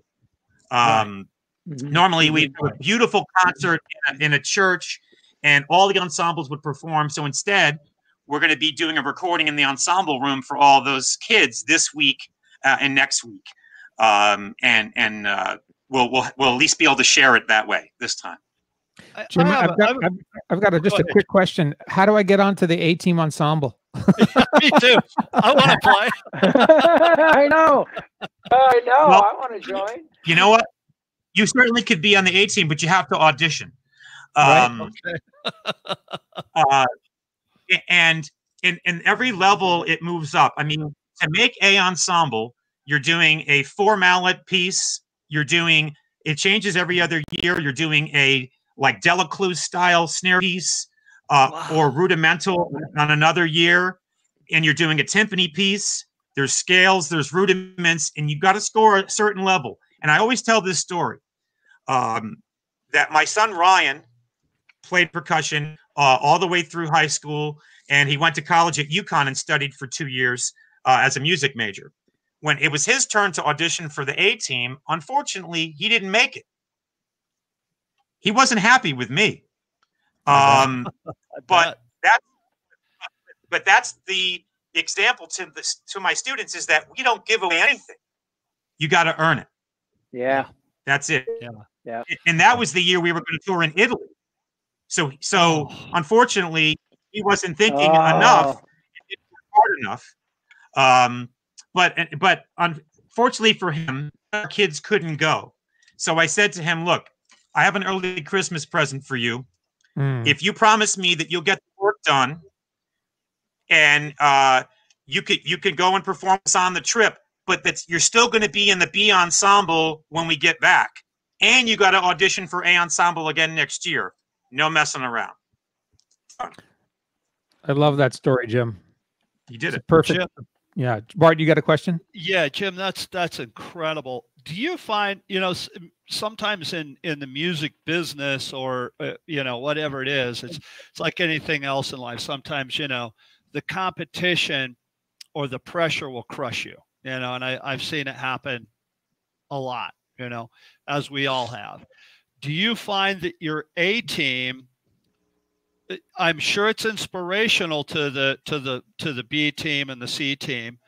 Um, Mhm. Normally, we do a beautiful concert in a, in a church, and all the ensembles would perform. So instead, we're going to be doing a recording in the ensemble room for all those kids this week uh, and next week, um, and and uh, we'll we'll we'll at least be able to share it that way this time. I, Jim, I have I've got, have a- I've, I've got a, just a ahead. quick question. How do I get onto the A team ensemble? me too i want to play I know. I know. Well- I want to join. You know what? You certainly could be on the A team, but you have to audition. Right. Um, okay. uh, and in, in every level it moves up. I mean, to make a ensemble, you're doing a four mallet piece. You're doing it changes every other year. You're doing a like Delécluse style snare piece. uh, Wow. or rudimental on another year, and you're doing a timpani piece. There's scales, there's rudiments, and you've got to score a certain level. And I always tell this story um, that my son Ryan played percussion uh, all the way through high school, and he went to college at UConn and studied for two years uh, as a music major. When it was his turn to audition for the A team, unfortunately, he didn't make it. He wasn't happy with me. Um, but bet. but that's the example to the, to my students is that we don't give away anything. You got to earn it. Yeah. That's it. Yeah. Yeah. And that was the year we were going to tour in Italy. So so Oh. unfortunately, he wasn't thinking enough Oh, hard enough. Um, but but unfortunately for him, our kids couldn't go. So I said to him, "Look, I have an early Christmas present for you. Mm. If you promise me that you'll get the work done, and uh, you could you could go and perform this on the trip, but that you're still going to be in the B ensemble when we get back, and you got to audition for A ensemble again next year. No messing around. I love that story, Jim. You did It's it. perfect. Jim. Yeah, Bart, you got a question? Yeah, Jim, that's that's incredible. Do you find, you know, sometimes in in the music business or uh, you know whatever it is, it's it's like anything else in life. Sometimes you know the competition or the pressure will crush you. You know, and I I've seen it happen a lot. You know, as we all have. Do you find that your A team? uh, I'm sure it's inspirational to the to the to the B team and the C team,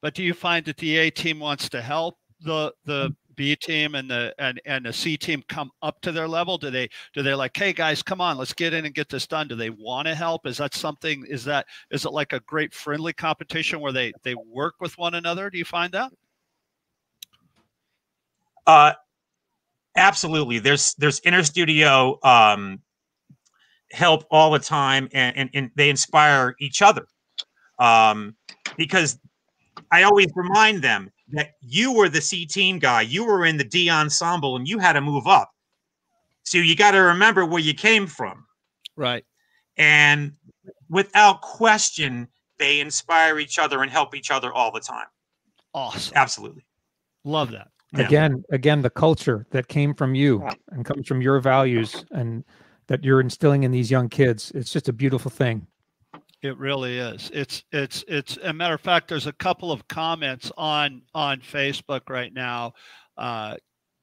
but do you find that the A team wants to help the the B team and the and and the C team come up to their level? Do they do they like, hey guys, come on, let's get in and get this done? Do they want to help? Is that something? Is that is it like a great friendly competition where they they work with one another? Do you find that? Uh, absolutely. There's there's inner studio um, help all the time, and, and and they inspire each other. Um, because I always remind them that you were the C team guy, you were in the D ensemble, and you had to move up. So you got to remember where you came from, Right. and without question, they inspire each other and help each other all the time. Awesome. Absolutely. Love that. Yeah. Again, again, the culture that came from you and comes from your values and that you're instilling in these young kids. It's just a beautiful thing. It really is. It's it's it's a matter of fact. There's a couple of comments on on Facebook right now. Uh,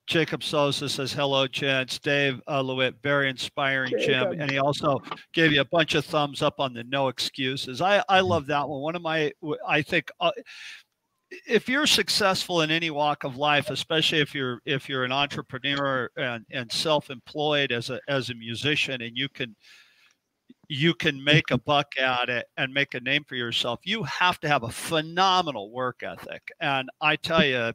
Jacob Sosa says hello, gents. Dave uh, Lewitt, very inspiring, Jim, and he also gave you a bunch of thumbs up on the no excuses. I I love that one. One of my I think. Uh, if you're successful in any walk of life, especially if you're if you're an entrepreneur and, and self-employed as a as a musician, and you can you can make a buck at it and make a name for yourself, you have to have a phenomenal work ethic. And I tell you,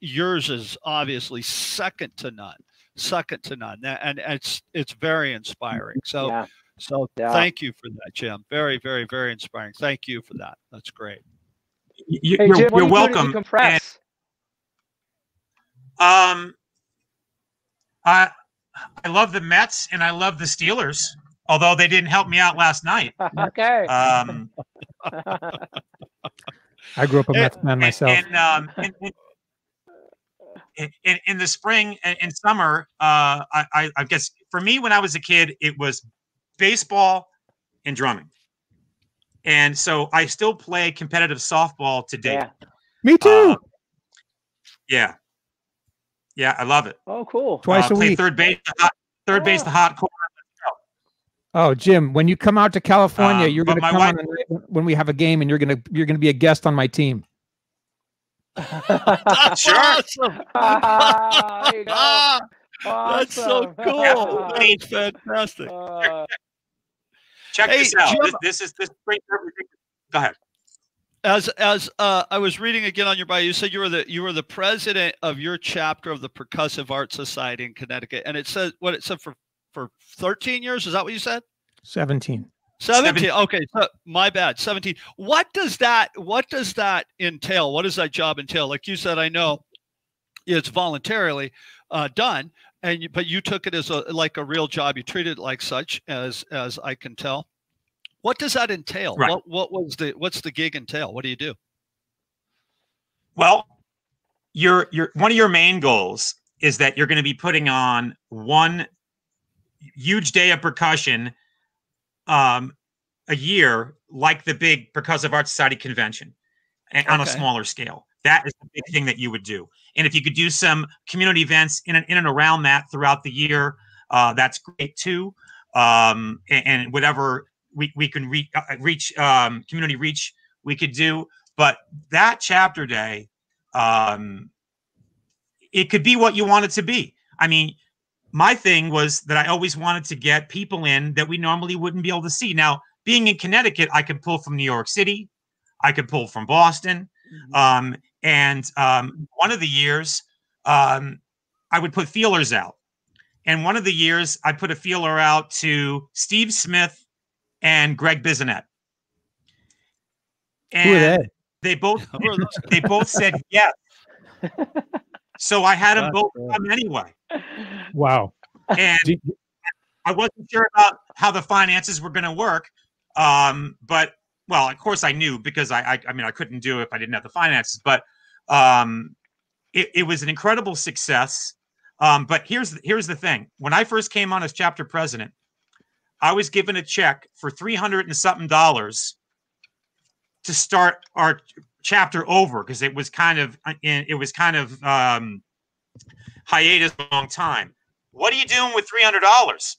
yours is obviously second to none, second to none. That- And it's it's very inspiring. So yeah. so Yeah. thank you for that, Jim. Very very very inspiring. Thank you for that. That's great. You, Hey, you're, Jim, you're are you doing to welcome. decompress? Um, I I love the Mets and I love the Steelers, although they didn't help me out last night. okay. Um, I grew up a Hey, Mets fan myself. and, um, in, in, in, in the spring and, and summer, uh, I, I, I guess for me when I was a kid, it was baseball and drumming, and so I still play competitive softball today. yeah. Me too. Uh, yeah, yeah, I love it. Oh, cool. Twice uh, a play week. third base, the hot, third base, the hot corner. Oh, Jim, when you come out to California, Um, you're going to come wife- on when we have a game, and you're going to you're going to be a guest on my team. That's Sure. awesome. Ah, there you go. That's so cool. That's fantastic. Uh, Check Hey, this out. Jim- This, this is this brings everything. Go ahead. As as uh, I was reading again on your bio, you said you were the you were the president of your chapter of the Percussive Art Society in Connecticut, and it says what it said for for 13 years. Is that what you said? Seventeen. 17 okay so my bad 17 what does that what does that entail what does that job entail like you said i know it's voluntarily uh, done and you, but you took it as a like a real job you treated it like such as as i can tell What does that entail? Right. What what was the what's the gig entail? What do you do? Well, your your one of your main goals is that you're going to be putting on one huge day of percussion um a year like the big percussive art society convention and on a smaller scale. That is the big thing that you would do. And if you could do some community events in and, in and around that throughout the year uh, that's great too. Um, and, and whatever we, we can re- uh, reach um, community reach we could do. But that chapter day um, it could be what you want it to be. I mean my thing was that i always wanted to get people in that we normally wouldn't be able to see now being in connecticut i could pull from new york city i could pull from boston um, and um, one of the years, um, I would put feelers out. And one of the years, I put a feeler out to Steve Smith and Gregg Bissonette. Who are And they? they both Who are those guys? they both said yes. So I had them That's both come anyway. Wow. And I wasn't sure about how the finances were going to work. Um, but well, of course I knew because I, I, I mean, I couldn't do it if I didn't have the finances, but, um, it, it was an incredible success. Um, but here's, the- here's the thing. When I first came on as chapter president, I was given a check for 300 and something dollars to start our chapter over because it was kind of, uh, it was kind of, um, hiatus a long time. What are you doing with $300?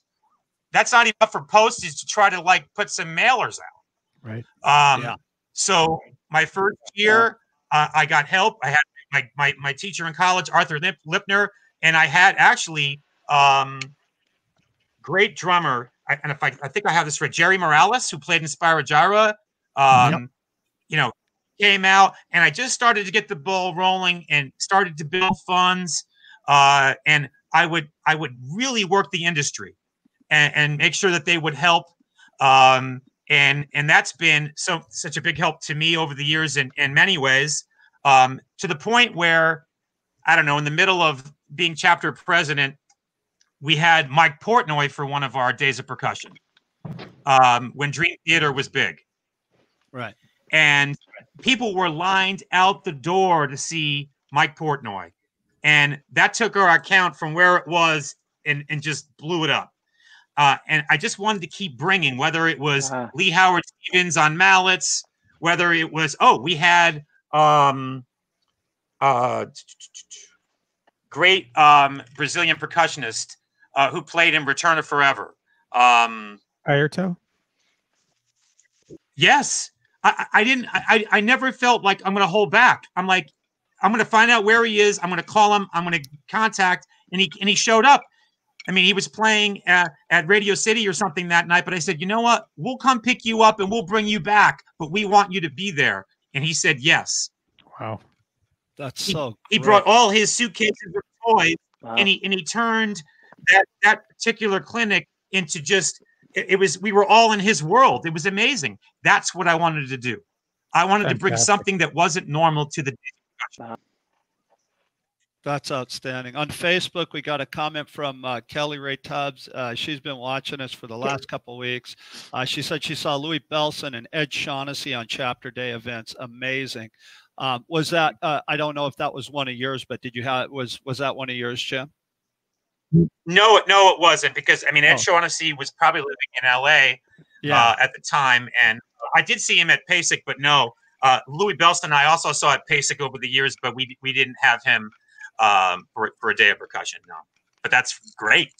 That's not enough for postage to try to like put some mailers out. Right. Um, Yeah. So my first year, uh, I got help. I had my, my, my teacher in college, Arthur Lip- Lipner, and I had actually um, great drummer. I, and if I, I think I have this right, Jerry Morales, who played in Spyro Gyra. Um, You know, came out, and I just started to get the ball rolling and started to build funds. Uh, and I would I would really work the industry and, and make sure that they would help. Um, and and that's been so such a big help to me over the years in in many ways. Um, to the point where I don't know, in the middle of being chapter president, we had Mike Portnoy for one of our days of percussion um, when Dream Theater was big Right. and people were lined out the door to see Mike Portnoy. And that took our account from where it was and, and just blew it up. Uh, and I just wanted to keep bringing, whether it was Uh-huh. Leigh Howard Stevens on mallets, whether it was, oh, we had um, uh, great um, Brazilian percussionist uh, who played in Return of Forever. Um, Airto? Yes. I, I I didn't I, I I never felt like I'm gonna hold back. I'm like, I'm gonna find out where he is. I'm gonna call him, I'm gonna contact, and he and he showed up. I mean, he was playing at, at Radio City or something that night, but I said, you know what? We'll come pick you up and we'll bring you back, but we want you to be there. And he said yes. Wow. That's so. He brought all his suitcases of toys Wow. and he and he turned that that particular clinic into just it, it was we were all in his world it was amazing that's what i wanted to do i wanted to bring something that wasn't normal to the That's outstanding. On Facebook, we got a comment from uh, Kelly Ray Tubbs. Uh, she's been watching us for the last couple of weeks. Uh, she said she saw Louie Bellson and Ed Shaughnessy on Chapter Day events. Amazing. Um, was that? Uh, I don't know if that was one of yours, but did you have was was that one of yours, Jim? No no it wasn't because i mean ed Oh. shaughnessy was probably living in la uh, at the time and i did see him at pasic but no uh, louie bellson i also saw at pasic over the years but we we didn't have him um, for, for a day of percussion no. But that's great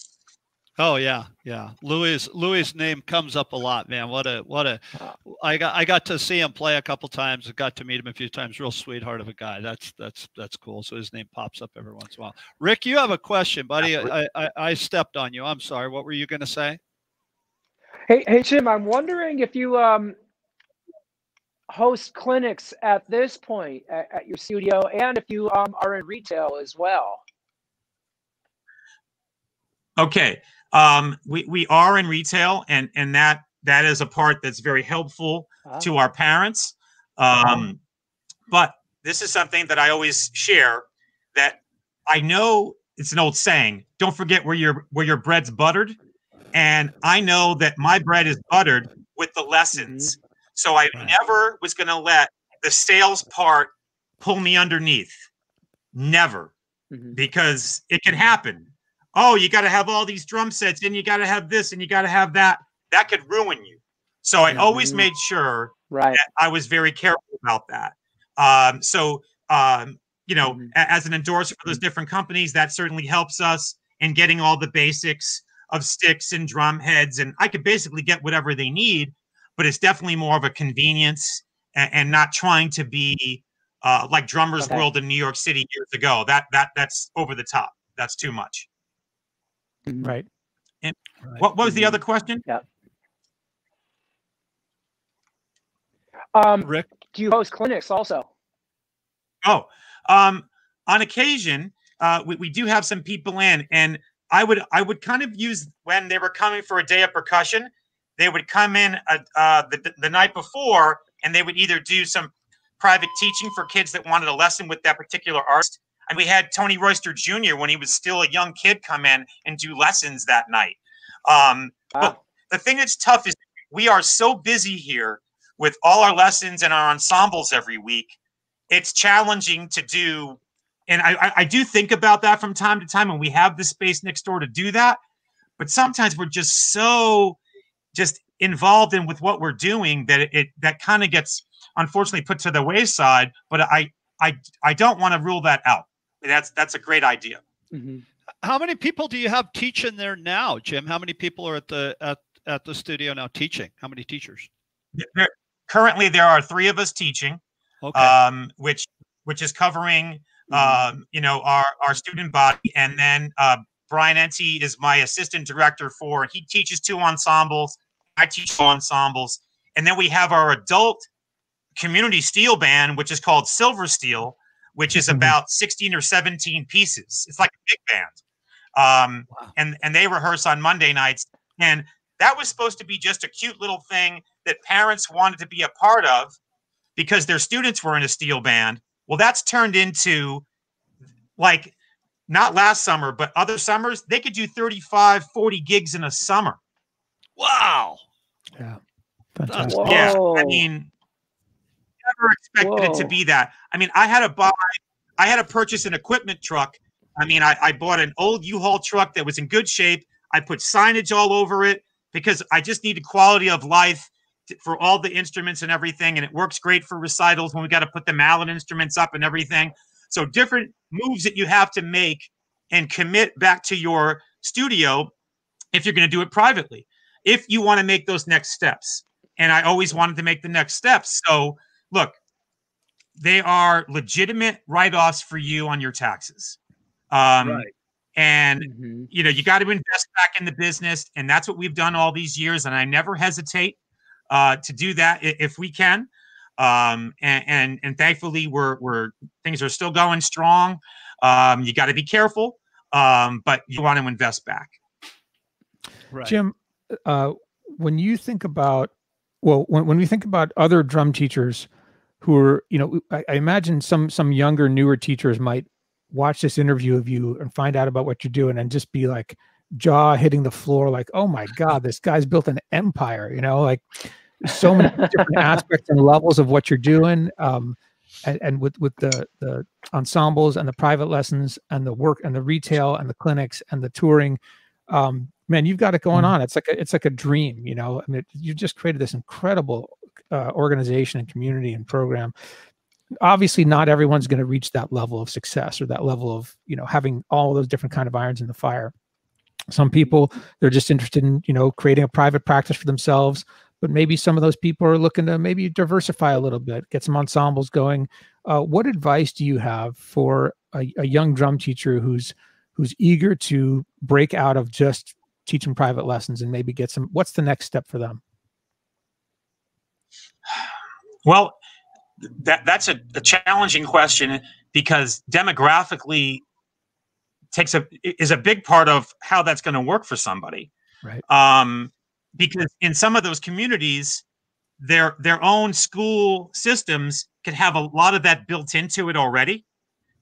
Oh yeah, yeah. Louie Louie's name comes up a lot, man. What a what a! I got I got to see him play a couple times. I got to meet him a few times. Real sweetheart of a guy. That's that's that's cool. So his name pops up every once in a while. Rick, you have a question, buddy. I I, I stepped on you. I'm sorry. What were you going to say? Hey, hey, Jim, I'm wondering if you um host clinics at this point at, at your studio, and if you um are in retail as well. Okay. Um, we, we are in retail and, and that, that is a part that's very helpful Huh? to our parents. Um, but this is something that I always share that I know it's an old saying, don't forget where your, where your bread's buttered. And I know that my bread is buttered with the lessons. Mm-hmm. So I right. never was going to let the sales part pull me underneath. Never. Mm-hmm. Because it can happen. Oh, you got to have all these drum sets and you got to have this and you got to have that. That could ruin you. So I mm-hmm. always made sure right. I was very careful about that. Um, so, um, you know, mm-hmm. as an endorser for those mm-hmm. different companies, that certainly helps us in getting all the basics of sticks and drum heads. And I could basically get whatever they need, but it's definitely more of a convenience and, and not trying to be uh, like Drummers okay. World in New York City years ago. That that that's over the top. That's too much. Mm-hmm. Right. And what, what was the other question? Yeah. Um, Rick, do you host clinics also? Oh, um, on occasion, uh, we, we do have some people in, and I would I would kind of use when they were coming for a day of percussion, they would come in uh, uh, the the night before, and they would either do some private teaching for kids that wanted a lesson with that particular artist. And we had Tony Royster Jr. when he was still a young kid come in and do lessons that night. Um, wow. But the thing that's tough is we are so busy here with all our lessons and our ensembles every week. It's challenging to do and I, I do think about that from time to time, and we have the space next door to do that. But sometimes we're just so just involved in with what we're doing that it, it that kind of gets unfortunately put to the wayside. But I I I don't want to rule that out. That's that's a great idea. Mm-hmm. How many people do you have teaching there now, Jim? How many people are at the at at the studio now teaching? How many teachers? There, currently, there are three of us teaching, okay. um, which which is covering mm-hmm. um, you know, our our student body, and then uh, Brian Enty is my assistant director for. He teaches two ensembles. I teach two ensembles, and then we have our adult community steel band, which is called Silver Steel, which is mm-hmm. about sixteen or seventeen pieces. It's like a big band, um, wow. and and they rehearse on Monday nights, and that was supposed to be just a cute little thing that parents wanted to be a part of because their students were in a steel band well, that's turned into like not last summer, but other summers, they could do 35, 40 gigs in a summer. Wow. Yeah. Fantastic. Yeah. I mean, never expected Whoa. it to be that. I mean, I had to buy, I had to purchase an equipment truck. I mean, I, I bought an old U-Haul truck that was in good shape. I put signage all over it because I just needed quality of life for all the instruments and everything, and it works great for recitals when we got to put the mallet instruments up and everything. So different moves that you have to make and commit back to your studio if you're going to do it privately. If you want to make those next steps, and I always wanted to make the next steps. So look, they are legitimate write-offs for you on your taxes. Um, right. And mm-hmm. you know you got to invest back in the business, and that's what we've done all these years. And I never hesitate uh, to do that if we can. Um, and, and, and thankfully we're we're things are still going strong. Um, you got to be careful, um, but you want to invest back. Right. Jim, uh, when you think about well, when when we think about other drum teachers who are, you know, I, I imagine some some younger, newer teachers might watch this interview of you and find out about what you're doing and just be like jaw hitting the floor like oh my god this guy's built an empire you know like so many different aspects and levels of what you're doing um, and, and, with with the the ensembles and the private lessons and the work and the retail and the clinics and the touring um, man you've got it going mm-hmm. on it's like a, it's like a dream you know i mean you just created this incredible uh, organization and community and program obviously not everyone's going to reach that level of success or that level of you know having all those different kind of irons in the fire some people they're just interested in you know creating a private practice for themselves but maybe some of those people are looking to maybe diversify a little bit, get some ensembles going. Uh, what advice do you have for a, a, young drum teacher who's who's eager to break out of just teaching private lessons and maybe get some? What's the next step for them? Well, that that's a, a challenging question because demographically takes a is a big part of how that's going to work for somebody. Right. Um, because in some of those communities their their own school systems could have a lot of that built into it already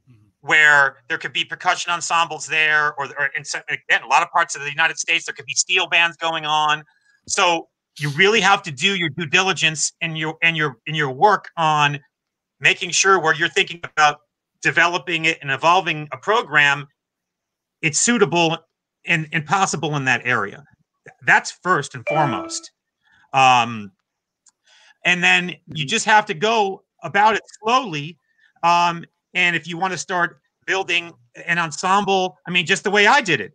mm-hmm. where there could be percussion ensembles there or, or in, again a lot of parts of the united states there could be steel bands going on so you really have to do your due diligence and your and your in your work on making sure where you're thinking about developing it and evolving a program, it's suitable and, and possible in that area. That's first and foremost. Um, and then you just have to go about it slowly. Um, and if you want to start building an ensemble, I mean, just the way I did it,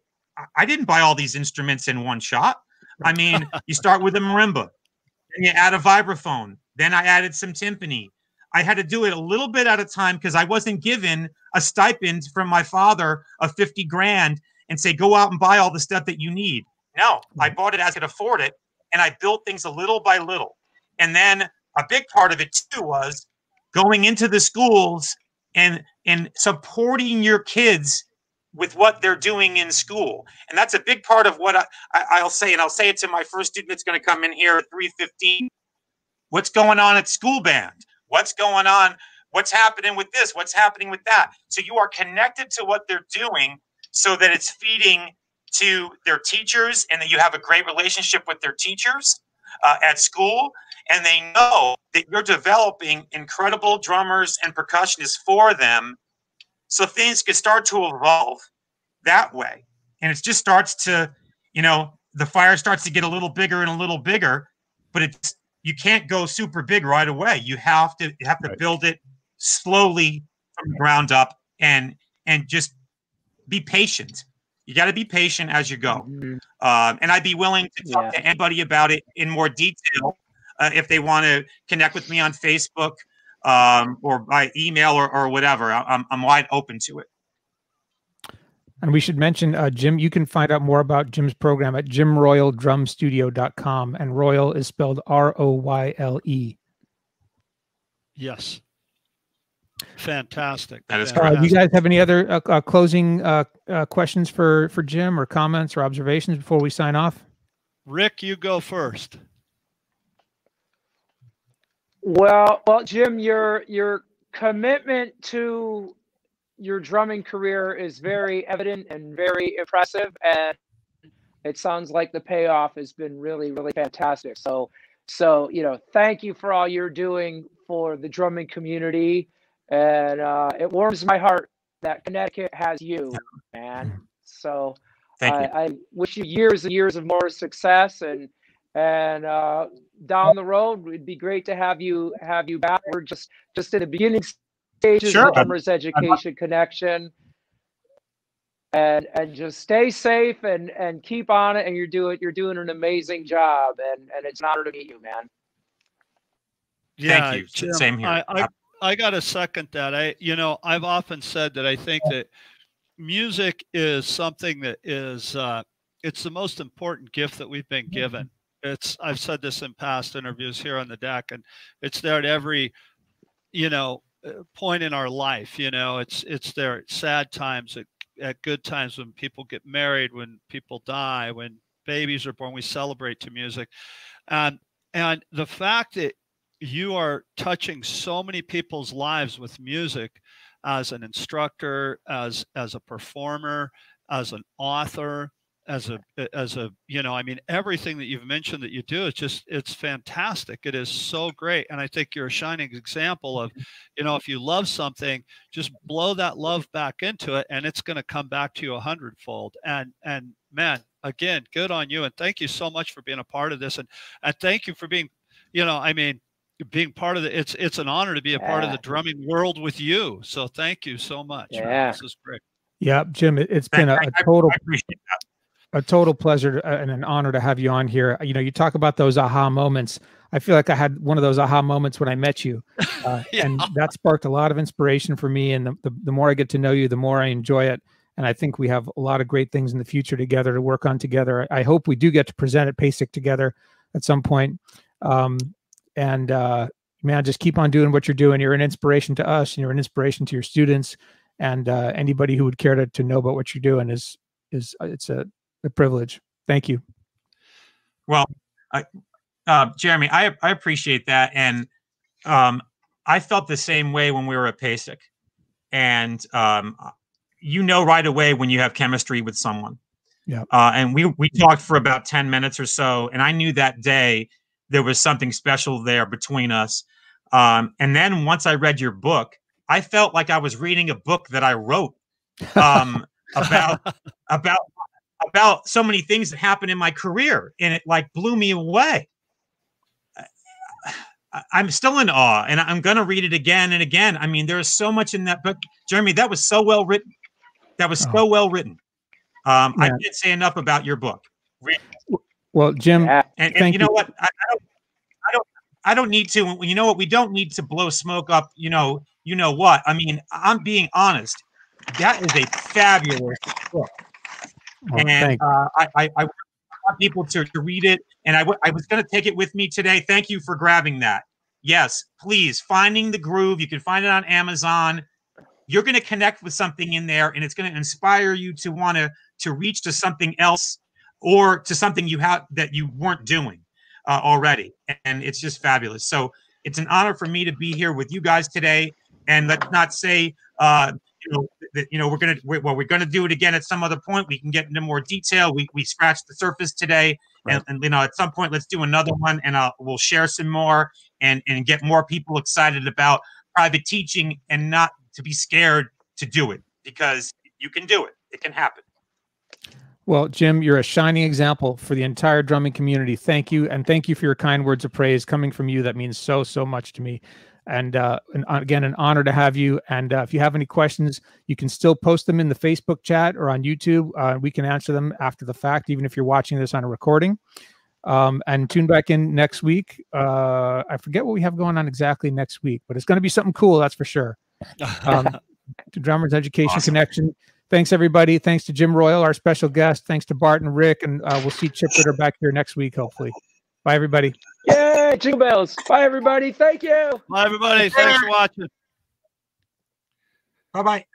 I didn't buy all these instruments in one shot. I mean, you start with a marimba, then you add a vibraphone, then I added some timpani. I had to do it a little bit at a time because I wasn't given a stipend from my father of 50 grand and say, go out and buy all the stuff that you need. No, I mm-hmm. bought it as I could afford it. And I built things a little by little. And then a big part of it too was going into the schools and and supporting your kids with what they're doing in school. And that's a big part of what I, I, will say. And I'll say it to my first student that's going to come in here at 315. What's going on at school band? What's going on? What's happening with this? What's happening with that? So you are connected to what they're doing so that it's feeding to their teachers and that you have a great relationship with their teachers uh, at school. And they know that you're developing incredible drummers and percussionists for them so things could start to evolve that way. And it just starts to, you know, the fire starts to get a little bigger and a little bigger, but it's you can't go super big right away. You have to you have to right. build it slowly from the ground up and and just be patient. You got to be patient as you go. Mm-hmm. Uh, and I'd be willing to talk yeah. to anybody about it in more detail uh, if they want to connect with me on Facebook um, or by email or, or whatever. I'm, I'm wide open to it. And we should mention, uh, Jim, you can find out more about Jim's program at jimroyledrumstudio.com. And Royle is spelled R O Y L E. Yes. Fantastic. That is correct. Uh, do you guys have any other uh, uh closing uh, uh, questions for, for Jim or comments or observations before we sign off? Rick, you go first. Well, well, Jim, your your commitment to your drumming career is very evident and very impressive, and it sounds like the payoff has been really, really fantastic. So, so you know, thank you for all you're doing for the drumming community, and uh, it warms my heart that Connecticut has you, man. So, I, I wish you years and years of more success and and uh, down the road it'd be great to have you have you back. We're just just in the beginning stages sure. of Drummers Education Connection. And and just stay safe and and keep on it and you're doing you're doing an amazing job and and it's an honor to meet you man. Yeah thank you Jim, same here. I, I, I got to second that. I you know i've often said that i think that music is something that is uh it's the most important gift that we've been given it's I've said this in past interviews here on the DEC, and it's there at every, you know, uh, point in our life. You know, it's it's there at sad times, at, at good times when people get married, when people die, when babies are born. We celebrate to music, and and the fact that you are touching so many people's lives with music as an instructor, as as a performer, as an author, as a as a you know i mean everything that you've mentioned that you do is just it's fantastic. It is so great and i think you're a shining example of you know if you love something just blow that love back into it and it's going to come back to you a hundredfold and and man again good on you and thank you so much for being a part of this and and thank you for being you know i mean being part of the it's it's an honor to be a yeah. part of the drumming world with you so thank you so much yeah. This is great. Yeah jim it, has been a, a total a total pleasure uh, and an honor to have you on here. You know, you talk about those aha moments. I feel like I had one of those aha moments when I met you, uh, yeah. and that sparked a lot of inspiration for me. And the, the, the more I get to know you, the more I enjoy it. And I think we have a lot of great things in the future together to work on together. I hope we do get to present at PASIC together at some point. Um, and uh, man, just keep on doing what you're doing. You're an inspiration to us, and you're an inspiration to your students, and uh, anybody who would care to, to know about what you're doing is is uh, it's a a privilege. Thank you. Well, I, uh, Jeremy, I, I appreciate that. And um, I felt the same way when we were at PASIC. And um, you know right away when you have chemistry with someone. Yeah. Uh, and we we talked for about ten minutes or so, and I knew that day there was something special there between us. Um, and then once I read your book, I felt like I was reading a book that I wrote um, about about about so many things that happened in my career, and it like blew me away. I- I'm still in awe, and I'm going to read it again and again. I mean, there is so much in that book, Jeremy. That was so well written. That was Oh. so well written. Um, I Yeah. can't say enough about your book. Well, Jim, Yeah. And, and Thank you know you. what? I, I don't, I don't, I don't need to. You know what? We don't need to blow smoke up. You know, you know what? I mean, I'm being honest. That is a fabulous book, well, and uh, I, I, I want people to, to read it. And I, w- I was going to take it with me today. Thank you for grabbing that. Yes, please. Finding the groove. You can find it on Amazon. You're going to connect with something in there, and it's going to inspire you to want to to reach to something else or to something you have that you weren't doing uh, already. And it's just fabulous. So it's an honor for me to be here with you guys today. And let's not say, uh, you know, that you know we're gonna we, well we're gonna do it again at some other point. We can get into more detail. We we scratched the surface today, and, and you know at some point let's do another one, and uh, we'll share some more and and get more people excited about private teaching and not to be scared to do it because you can do it. It can happen. Well, Jim, you're a shining example for the entire drumming community. Thank you, and thank you for your kind words of praise coming from you. That means so so much to me. And uh, and uh, again, an honor to have you. And uh, if you have any questions, you can still post them in the Facebook chat or on YouTube. Uh, we can answer them after the fact, even if you're watching this on a recording. Um, and tune back in next week. Uh, I forget what we have going on exactly next week, but it's going to be something cool, that's for sure. Um, to Drummers Education Awesome. Connection. Thanks, everybody. Thanks to Jim Royle, our special guest. Thanks to Bart and Rick. And uh, we'll see Chip Ritter back here next week, hopefully. Bye, everybody. Yay! Jingle bells. Bye, everybody. Thank you. Bye, everybody. Thanks for watching. Bye bye.